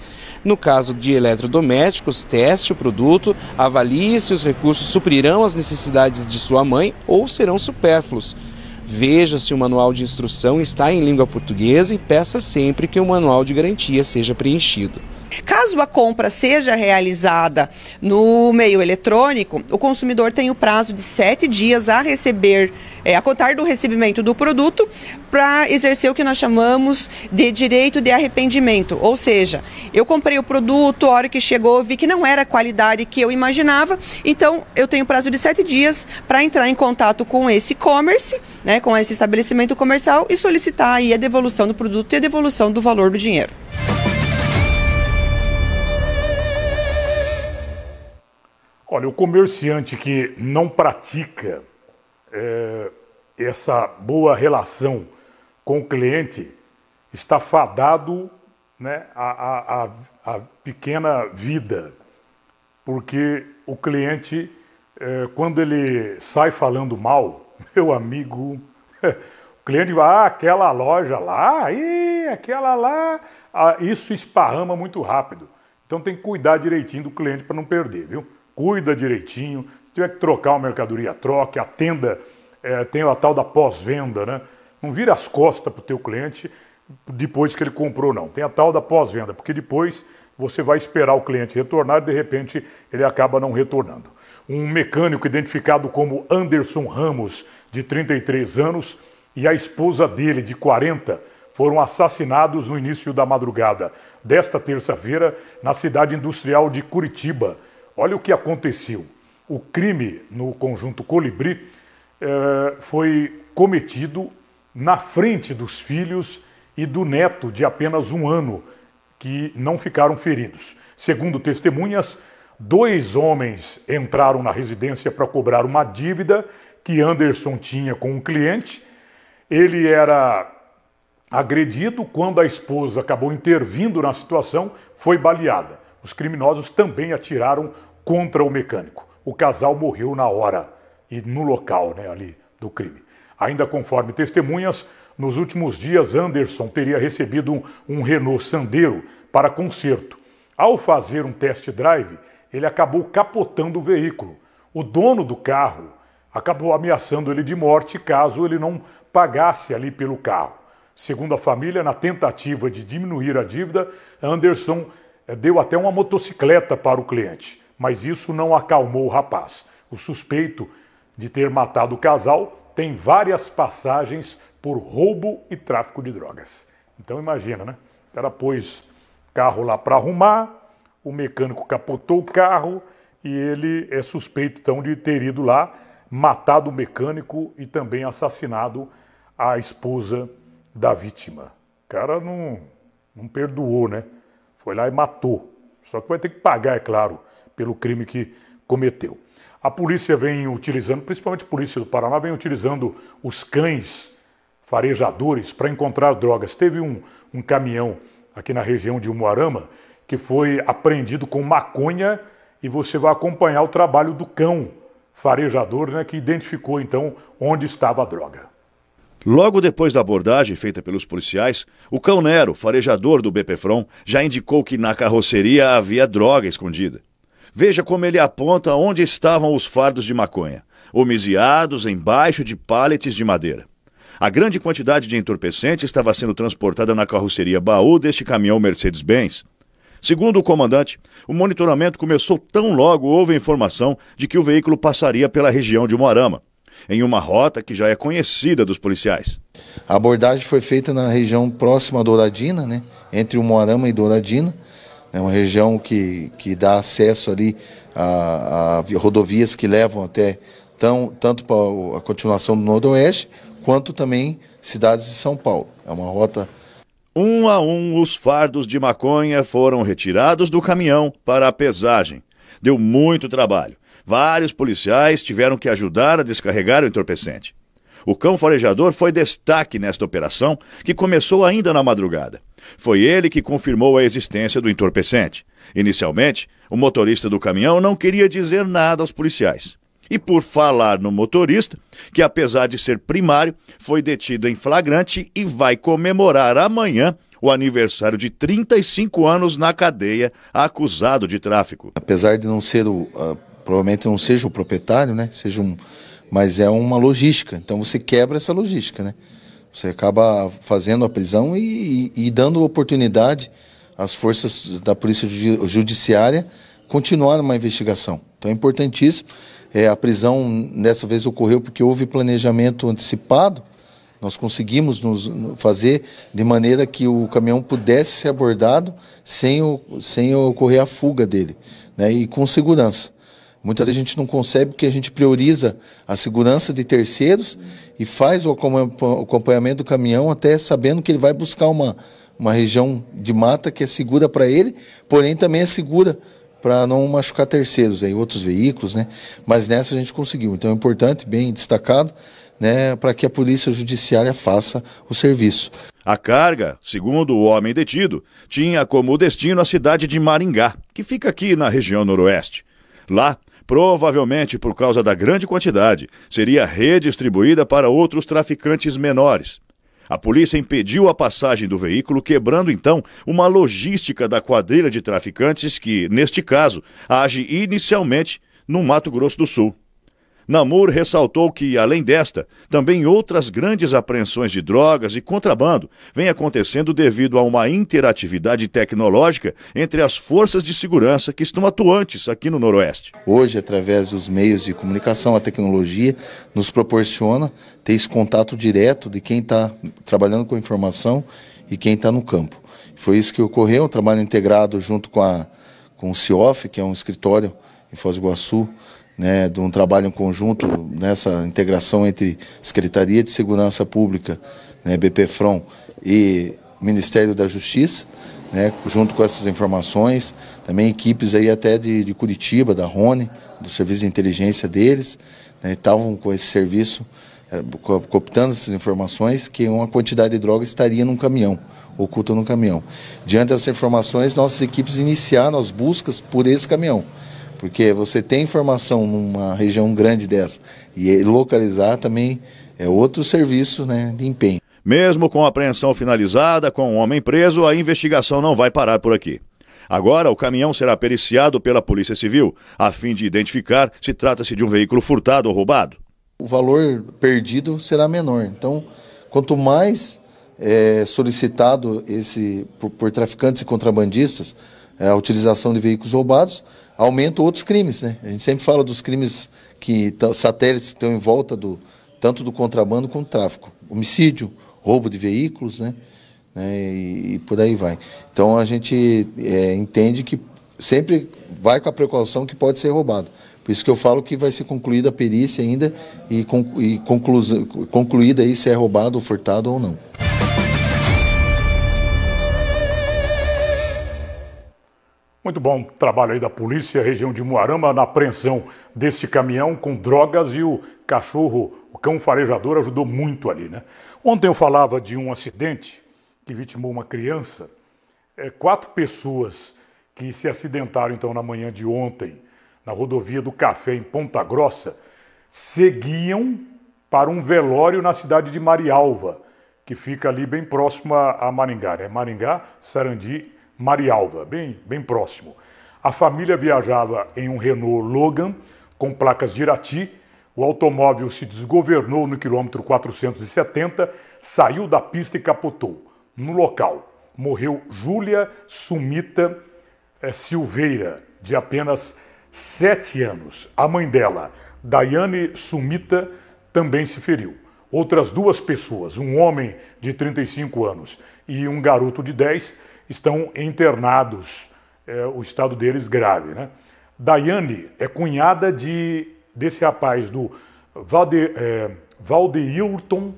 S5: No caso de eletrodomésticos, teste o produto, avalie se os recursos suprirão as necessidades de sua mãe ou serão supérfluos. Veja se o manual de instrução está em língua portuguesa e peça sempre que o manual de garantia seja preenchido.
S13: Caso a compra seja realizada no meio eletrônico, o consumidor tem o prazo de sete dias a receber, é, a contar do recebimento do produto, para exercer o que nós chamamos de direito de arrependimento. Ou seja, eu comprei o produto, a hora que chegou, vi que não era a qualidade que eu imaginava, então eu tenho prazo de sete dias para entrar em contato com esse e-commerce, né, com esse estabelecimento comercial e solicitar aí a devolução do produto e a devolução do valor do dinheiro.
S4: Olha, o comerciante que não pratica é, essa boa relação com o cliente está fadado né, a, a, a, pequena vida, porque o cliente, é, quando ele sai falando mal, meu amigo, <laughs> o cliente vai, ah, aquela loja lá, ih, aquela lá, ah, isso esparrama muito rápido. Então tem que cuidar direitinho do cliente para não perder, viu? cuida direitinho. Se tiver que trocar uma mercadoria, troque, atenda, é, tem a tal da pós-venda, né? Não vira as costas para o teu cliente depois que ele comprou, não. Tem a tal da pós-venda, porque depois você vai esperar o cliente retornar e de repente ele acaba não retornando. Um mecânico identificado como Anderson Ramos, de 33 anos, e a esposa dele, de 40, foram assassinados no início da madrugada desta terça-feira na cidade industrial de Curitiba, Olha o que aconteceu. O crime no conjunto Colibri eh, foi cometido na frente dos filhos e do neto de apenas um ano, que não ficaram feridos. Segundo testemunhas, dois homens entraram na residência para cobrar uma dívida que Anderson tinha com um cliente. Ele era agredido quando a esposa acabou intervindo na situação, foi baleada. Os criminosos também atiraram contra o mecânico. O casal morreu na hora e no local né, ali do crime. Ainda conforme testemunhas, nos últimos dias Anderson teria recebido um, um Renault Sandero para conserto. Ao fazer um test drive, ele acabou capotando o veículo. O dono do carro acabou ameaçando ele de morte caso ele não pagasse ali pelo carro. Segundo a família, na tentativa de diminuir a dívida, Anderson eh, deu até uma motocicleta para o cliente, mas isso não acalmou o rapaz. O suspeito de ter matado o casal tem várias passagens por roubo e tráfico de drogas. Então imagina, né? O cara pôs carro lá para arrumar, o mecânico capotou o carro e ele é suspeito então de ter ido lá, matado o mecânico e também assassinado a esposa da vítima. O cara não, não perdoou, né? Foi lá e matou. Só que vai ter que pagar, é claro, pelo crime que cometeu. A polícia vem utilizando, principalmente a polícia do Paraná, vem utilizando os cães farejadores para encontrar drogas. Teve um, um caminhão aqui na região de Umuarama que foi apreendido com maconha e você vai acompanhar o trabalho do cão farejador, né, que identificou então onde estava a droga.
S14: Logo depois da abordagem feita pelos policiais, o cão Nero, farejador do BPFROM, já indicou que na carroceria havia droga escondida. Veja como ele aponta onde estavam os fardos de maconha, homiziados embaixo de paletes de madeira. A grande quantidade de entorpecente estava sendo transportada na carroceria baú deste caminhão Mercedes-Benz. Segundo o comandante, o monitoramento começou tão logo houve a informação de que o veículo passaria pela região de Moarama em uma rota que já é conhecida dos policiais.
S15: A abordagem foi feita na região próxima a Douradina, né, entre o Moarama e Douradina, é uma região que, que dá acesso ali a, a rodovias que levam até tão, tanto para a continuação do Noroeste, quanto também cidades de São Paulo. É uma rota
S14: um a um, os fardos de maconha foram retirados do caminhão para a pesagem. Deu muito trabalho. Vários policiais tiveram que ajudar a descarregar o entorpecente. O cão farejador foi destaque nesta operação, que começou ainda na madrugada. Foi ele que confirmou a existência do entorpecente. Inicialmente, o motorista do caminhão não queria dizer nada aos policiais. E por falar no motorista, que apesar de ser primário, foi detido em flagrante e vai comemorar amanhã o aniversário de 35 anos na cadeia, acusado de tráfico.
S15: Apesar de não ser o, provavelmente não seja o proprietário, né? Seja um, mas é uma logística. Então você quebra essa logística, né? Você acaba fazendo a prisão e, e, e dando oportunidade às forças da polícia judiciária continuar uma investigação. Então é importantíssimo. É, a prisão dessa vez ocorreu porque houve planejamento antecipado. Nós conseguimos nos fazer de maneira que o caminhão pudesse ser abordado sem, o, sem ocorrer a fuga dele, né, e com segurança. Muitas vezes a gente não concebe porque a gente prioriza a segurança de terceiros e faz o acompanhamento do caminhão até sabendo que ele vai buscar uma, uma região de mata que é segura para ele, porém também é segura para não machucar terceiros, aí outros veículos, né? Mas nessa a gente conseguiu. Então é importante, bem destacado, né, para que a polícia judiciária faça o serviço.
S14: A carga, segundo o homem detido, tinha como destino a cidade de Maringá, que fica aqui na região noroeste. Lá, provavelmente por causa da grande quantidade, seria redistribuída para outros traficantes menores. A polícia impediu a passagem do veículo, quebrando então uma logística da quadrilha de traficantes que, neste caso, age inicialmente no Mato Grosso do Sul. Namur ressaltou que, além desta, também outras grandes apreensões de drogas e contrabando vêm acontecendo devido a uma interatividade tecnológica entre as forças de segurança que estão atuantes aqui no Noroeste.
S15: Hoje, através dos meios de comunicação, a tecnologia nos proporciona ter esse contato direto de quem está trabalhando com informação e quem está no campo. Foi isso que ocorreu, um trabalho integrado junto com, a, com o CIOF, que é um escritório em Foz do Iguaçu, né, de um trabalho em conjunto nessa integração entre Secretaria de Segurança Pública, né, BPFROM e Ministério da Justiça, né, junto com essas informações, também equipes aí até de, de Curitiba, da Rony, do serviço de inteligência deles, né, estavam com esse serviço, é, cooptando essas informações, que uma quantidade de droga estaria num caminhão, oculta num caminhão. Diante dessas informações, nossas equipes iniciaram as buscas por esse caminhão. Porque você tem informação numa região grande dessa e localizar também é outro serviço né, de empenho.
S14: Mesmo com a apreensão finalizada, com o homem preso, a investigação não vai parar por aqui. Agora, o caminhão será periciado pela Polícia Civil, a fim de identificar se trata-se de um veículo furtado ou roubado.
S15: O valor perdido será menor. Então, quanto mais é, solicitado esse por, por traficantes e contrabandistas é, a utilização de veículos roubados, aumenta outros crimes, né? A gente sempre fala dos crimes que satélites que estão em volta do tanto do contrabando quanto do tráfico, homicídio, roubo de veículos, né? né? E, e, por aí vai. Então a gente é, entende que sempre vai com a precaução que pode ser roubado. Por isso que eu falo que vai ser concluída a perícia ainda e, e conclu, concluída aí se é roubado ou furtado ou não.
S4: Muito bom trabalho aí da polícia, região de Moarama, na apreensão desse caminhão com drogas e o cachorro, o cão farejador, ajudou muito ali, né? Ontem eu falava de um acidente que vitimou uma criança. É, quatro pessoas que se acidentaram então na manhã de ontem na rodovia do Café em Ponta Grossa seguiam para um velório na cidade de Marialva, que fica ali bem próximo a Maringá, né? Maringá, Sarandi Marialva, bem, bem próximo. A família viajava em um Renault Logan com placas de Irati. O automóvel se desgovernou no quilômetro 470, saiu da pista e capotou. No local, morreu Júlia Sumita é, Silveira, de apenas 7 anos. A mãe dela, Daiane Sumita, também se feriu. Outras duas pessoas, um homem de 35 anos e um garoto de 10, estão internados, é, o estado deles grave. Né? Daiane é cunhada de, desse rapaz, do Valde, é, Valdeilton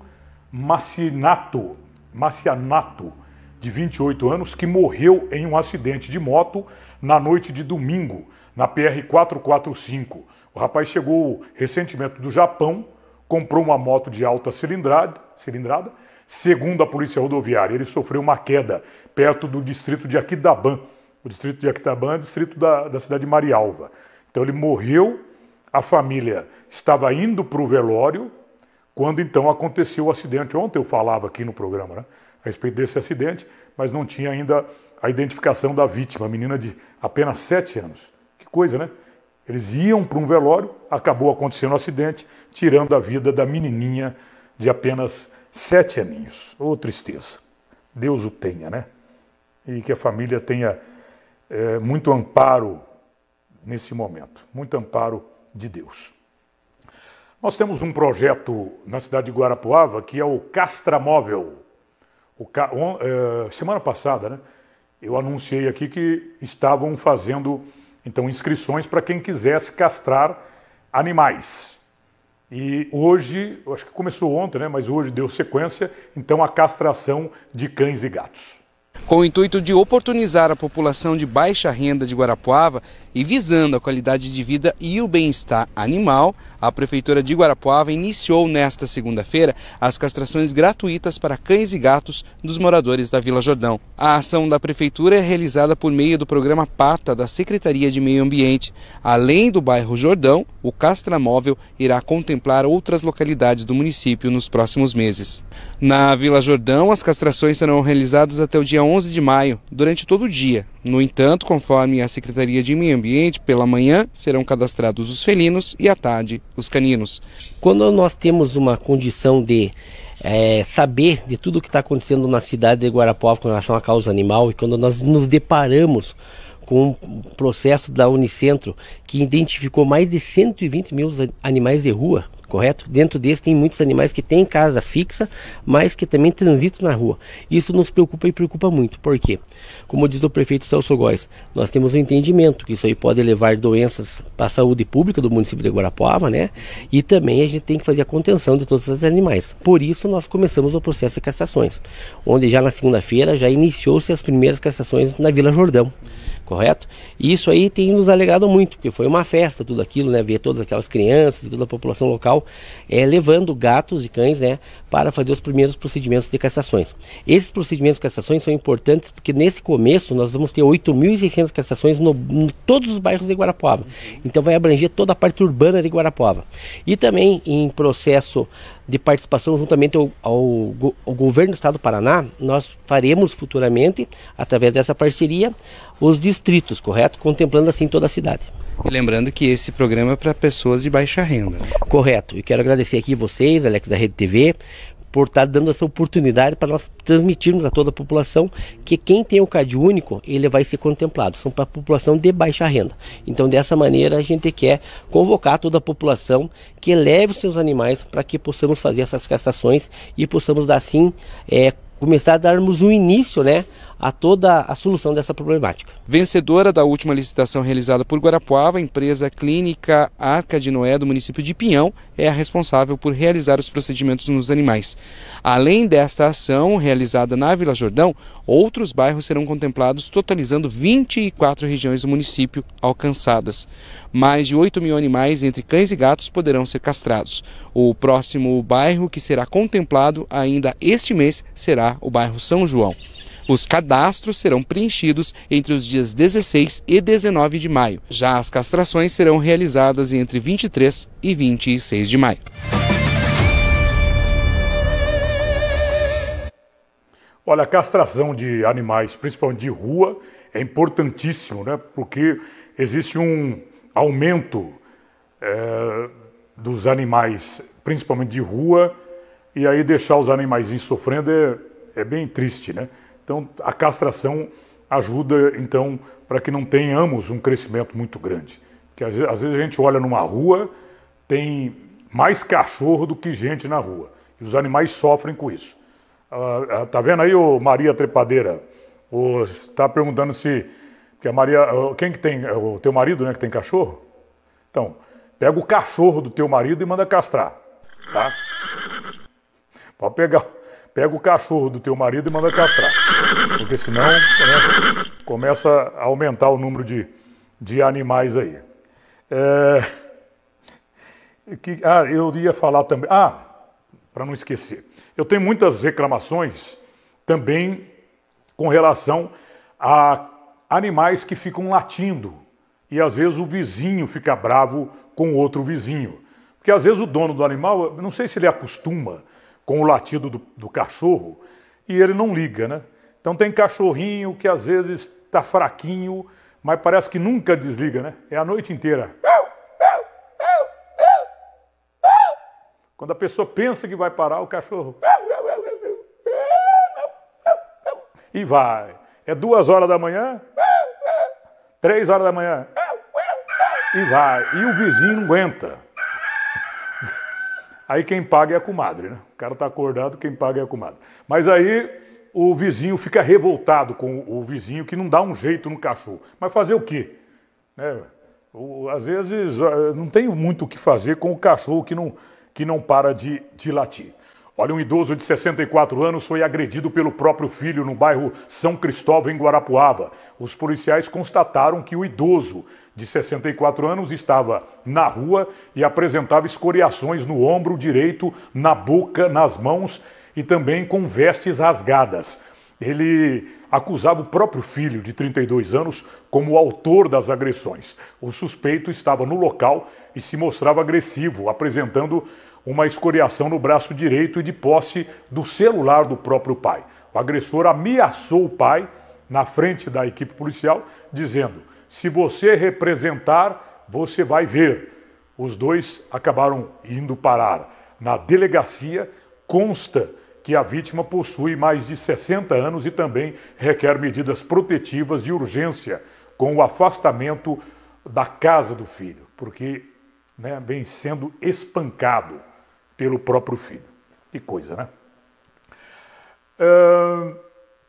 S4: Macianato, Macianato, de 28 anos, que morreu em um acidente de moto na noite de domingo, na PR-445. O rapaz chegou recentemente do Japão, comprou uma moto de alta cilindrada, cilindrada Segundo a Polícia Rodoviária, ele sofreu uma queda perto do distrito de Aquidaban. O distrito de Aquidaban é distrito da, da cidade de Marialva. Então ele morreu, a família estava indo para o velório, quando então aconteceu o acidente. Ontem eu falava aqui no programa né, a respeito desse acidente, mas não tinha ainda a identificação da vítima, menina de apenas 7 anos. Que coisa, né? Eles iam para um velório, acabou acontecendo um acidente, tirando a vida da menininha de apenas sete aninhos. Ô oh, tristeza. Deus o tenha, né? E que a família tenha é, muito amparo nesse momento, muito amparo de Deus. Nós temos um projeto na cidade de Guarapuava que é o Castramóvel. O, é, semana passada, né? Eu anunciei aqui que estavam fazendo então inscrições para quem quisesse castrar animais. E hoje, acho que começou ontem, né? Mas hoje deu sequência, então a castração de cães e gatos.
S5: Com o intuito de oportunizar a população de baixa renda de Guarapuava e visando a qualidade de vida e o bem-estar animal, a Prefeitura de Guarapuava iniciou nesta segunda-feira as castrações gratuitas para cães e gatos dos moradores da Vila Jordão. A ação da Prefeitura é realizada por meio do programa PATA da Secretaria de Meio Ambiente. Além do bairro Jordão, o Castramóvel irá contemplar outras localidades do município nos próximos meses. Na Vila Jordão, as castrações serão realizadas até o dia 11 de maio, durante todo o dia. No entanto, conforme a Secretaria de Meio Ambiente, pela manhã serão cadastrados os felinos e à tarde os caninos.
S16: Quando nós temos uma condição de é, saber de tudo o que está acontecendo na cidade de Guarapuava com relação à causa animal e quando nós nos deparamos com um processo da Unicentro que identificou mais de 120 mil animais de rua, correto? Dentro desse tem muitos animais que têm casa fixa, mas que também transitam na rua. Isso nos preocupa e preocupa muito. Por quê? Como diz o prefeito Celso Góes, nós temos um entendimento que isso aí pode levar doenças para a saúde pública do município de Guarapuava, né? E também a gente tem que fazer a contenção de todos os animais. Por isso nós começamos o processo de castrações, onde já na segunda-feira já iniciou-se as primeiras castrações na Vila Jordão correto? E isso aí tem nos alegrado muito, porque foi uma festa, tudo aquilo, né? Ver todas aquelas crianças toda a população local é, levando gatos e cães, né? Para fazer os primeiros procedimentos de castrações. Esses procedimentos de castrações são importantes porque nesse começo nós vamos ter 8.600 castrações no, em todos os bairros de Guarapuava. Então vai abranger toda a parte urbana de Guarapuava. E também em processo de participação juntamente ao, ao, ao, governo do estado do Paraná, nós faremos futuramente, através dessa parceria, os distritos, correto? Contemplando assim toda a cidade.
S5: E lembrando que esse programa é para pessoas de baixa renda.
S16: Correto. E quero agradecer aqui vocês, Alex da Rede TV, por estar dando essa oportunidade para nós transmitirmos a toda a população que quem tem o CAD único, ele vai ser contemplado. São para a população de baixa renda. Então, dessa maneira, a gente quer convocar toda a população que leve os seus animais para que possamos fazer essas castrações e possamos, assim, é, começar a darmos um início, né, a toda a solução dessa problemática.
S5: Vencedora da última licitação realizada por Guarapuava, a empresa Clínica Arca de Noé do município de Pinhão é a responsável por realizar os procedimentos nos animais. Além desta ação realizada na Vila Jordão, outros bairros serão contemplados, totalizando 24 regiões do município alcançadas. Mais de 8 mil animais, entre cães e gatos, poderão ser castrados. O próximo bairro que será contemplado ainda este mês será o bairro São João. Os cadastros serão preenchidos entre os dias 16 e 19 de maio. Já as castrações serão realizadas entre 23 e 26 de maio.
S4: Olha, a castração de animais, principalmente de rua, é importantíssimo, né? Porque existe um aumento é, dos animais, principalmente de rua, e aí deixar os animais sofrendo é, é bem triste, né? Então, a castração ajuda, então, para que não tenhamos um crescimento muito grande. Porque às vezes a gente olha numa rua, tem mais cachorro do que gente na rua. E os animais sofrem com isso. Ah, ah tá vendo aí, o Maria Trepadeira? Está perguntando se. Que a Maria. Quem que tem? O teu marido, né? Que tem cachorro? Então, pega o cachorro do teu marido e manda castrar. Tá? Pode pegar pega o cachorro do teu marido e manda castrar. Porque senão né, começa a aumentar o número de, de animais aí. É, que, ah, eu ia falar também. Ah, para não esquecer. Eu tenho muitas reclamações também com relação a animais que ficam latindo. E às vezes o vizinho fica bravo com outro vizinho. Porque às vezes o dono do animal, não sei se ele acostuma, com o latido do, do cachorro e ele não liga, né? Então tem cachorrinho que às vezes está fraquinho, mas parece que nunca desliga, né? É a noite inteira. Quando a pessoa pensa que vai parar, o cachorro. E vai. É duas horas da manhã, três horas da manhã. E vai. E o vizinho não aguenta. Aí quem paga é a comadre, né? O cara tá acordado, quem paga é a comadre. Mas aí o vizinho fica revoltado com o vizinho que não dá um jeito no cachorro. Mas fazer o quê? Né? Às vezes não tem muito o que fazer com o cachorro que não, que não para de, de latir. Olha, um idoso de 64 anos foi agredido pelo próprio filho no bairro São Cristóvão, em Guarapuava. Os policiais constataram que o idoso de 64 anos estava na rua e apresentava escoriações no ombro direito, na boca, nas mãos e também com vestes rasgadas. Ele acusava o próprio filho, de 32 anos, como autor das agressões. O suspeito estava no local e se mostrava agressivo, apresentando uma escoriação no braço direito e de posse do celular do próprio pai. O agressor ameaçou o pai na frente da equipe policial, dizendo: Se você representar, você vai ver. Os dois acabaram indo parar na delegacia. Consta que a vítima possui mais de 60 anos e também requer medidas protetivas de urgência, com o afastamento da casa do filho, porque né, vem sendo espancado pelo próprio filho. Que coisa, né?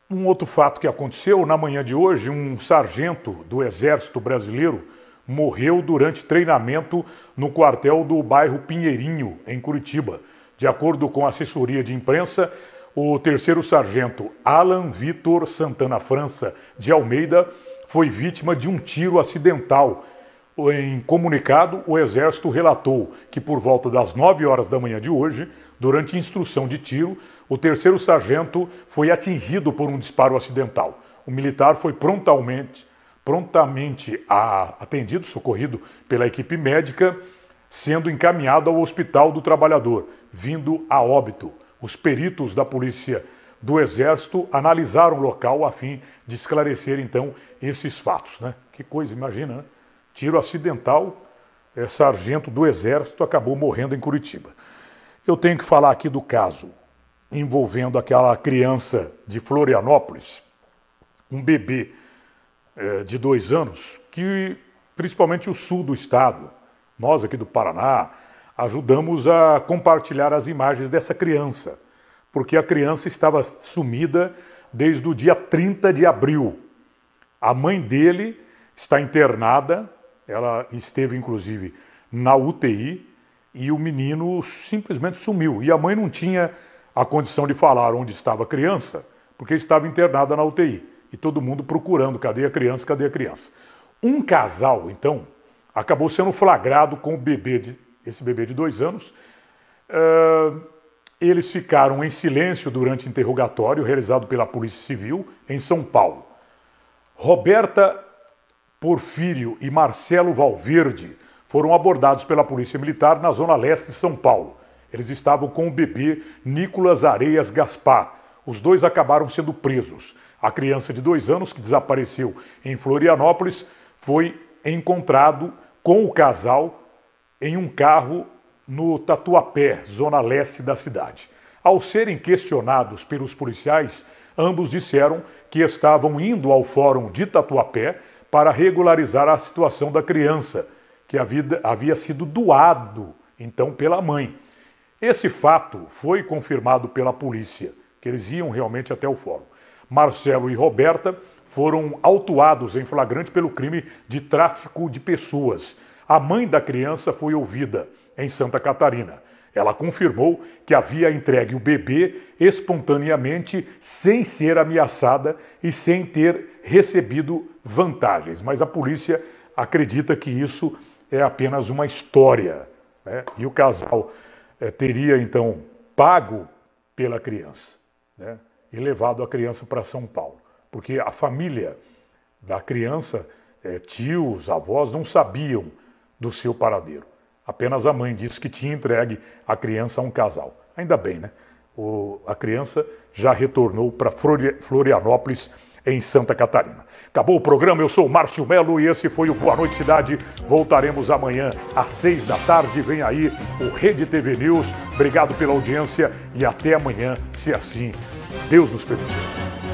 S4: Um outro fato que aconteceu na manhã de hoje: um sargento do Exército Brasileiro morreu durante treinamento no quartel do bairro Pinheirinho, em Curitiba. De acordo com a assessoria de imprensa, o terceiro sargento Alan Vitor Santana França de Almeida foi vítima de um tiro acidental em comunicado, o Exército relatou que por volta das 9 horas da manhã de hoje, durante instrução de tiro, o terceiro sargento foi atingido por um disparo acidental. O militar foi prontamente, prontamente atendido, socorrido pela equipe médica, sendo encaminhado ao Hospital do Trabalhador, vindo a óbito. Os peritos da Polícia do Exército analisaram o local a fim de esclarecer então esses fatos. Né? Que coisa, imagina, né? Tiro acidental, é, sargento do Exército acabou morrendo em Curitiba. Eu tenho que falar aqui do caso envolvendo aquela criança de Florianópolis, um bebê é, de dois anos, que principalmente o sul do estado, nós aqui do Paraná, ajudamos a compartilhar as imagens dessa criança, porque a criança estava sumida desde o dia 30 de abril. A mãe dele está internada ela esteve, inclusive, na UTI e o menino simplesmente sumiu. E a mãe não tinha a condição de falar onde estava a criança, porque estava internada na UTI. E todo mundo procurando: cadê a criança, cadê a criança? Um casal, então, acabou sendo flagrado com o bebê, de, esse bebê de dois anos. Uh, eles ficaram em silêncio durante interrogatório realizado pela Polícia Civil em São Paulo. Roberta Porfírio e Marcelo Valverde foram abordados pela Polícia Militar na zona leste de São Paulo. Eles estavam com o bebê Nicolas Areias Gaspar. Os dois acabaram sendo presos. A criança de dois anos, que desapareceu em Florianópolis, foi encontrado com o casal em um carro no Tatuapé, zona leste da cidade. Ao serem questionados pelos policiais, ambos disseram que estavam indo ao fórum de Tatuapé para regularizar a situação da criança, que havia, havia sido doado então pela mãe. Esse fato foi confirmado pela polícia, que eles iam realmente até o fórum. Marcelo e Roberta foram autuados em flagrante pelo crime de tráfico de pessoas. A mãe da criança foi ouvida em Santa Catarina. Ela confirmou que havia entregue o bebê espontaneamente, sem ser ameaçada e sem ter recebido vantagens. Mas a polícia acredita que isso é apenas uma história. Né? E o casal é, teria então pago pela criança né? e levado a criança para São Paulo. Porque a família da criança, é, tios, avós, não sabiam do seu paradeiro. Apenas a mãe disse que tinha entregue a criança a um casal. Ainda bem, né? O, a criança já retornou para Florianópolis em Santa Catarina. Acabou o programa, eu sou Márcio Melo e esse foi o Boa Noite Cidade. Voltaremos amanhã às seis da tarde. Vem aí o Rede TV News. Obrigado pela audiência e até amanhã, se assim Deus nos permitir.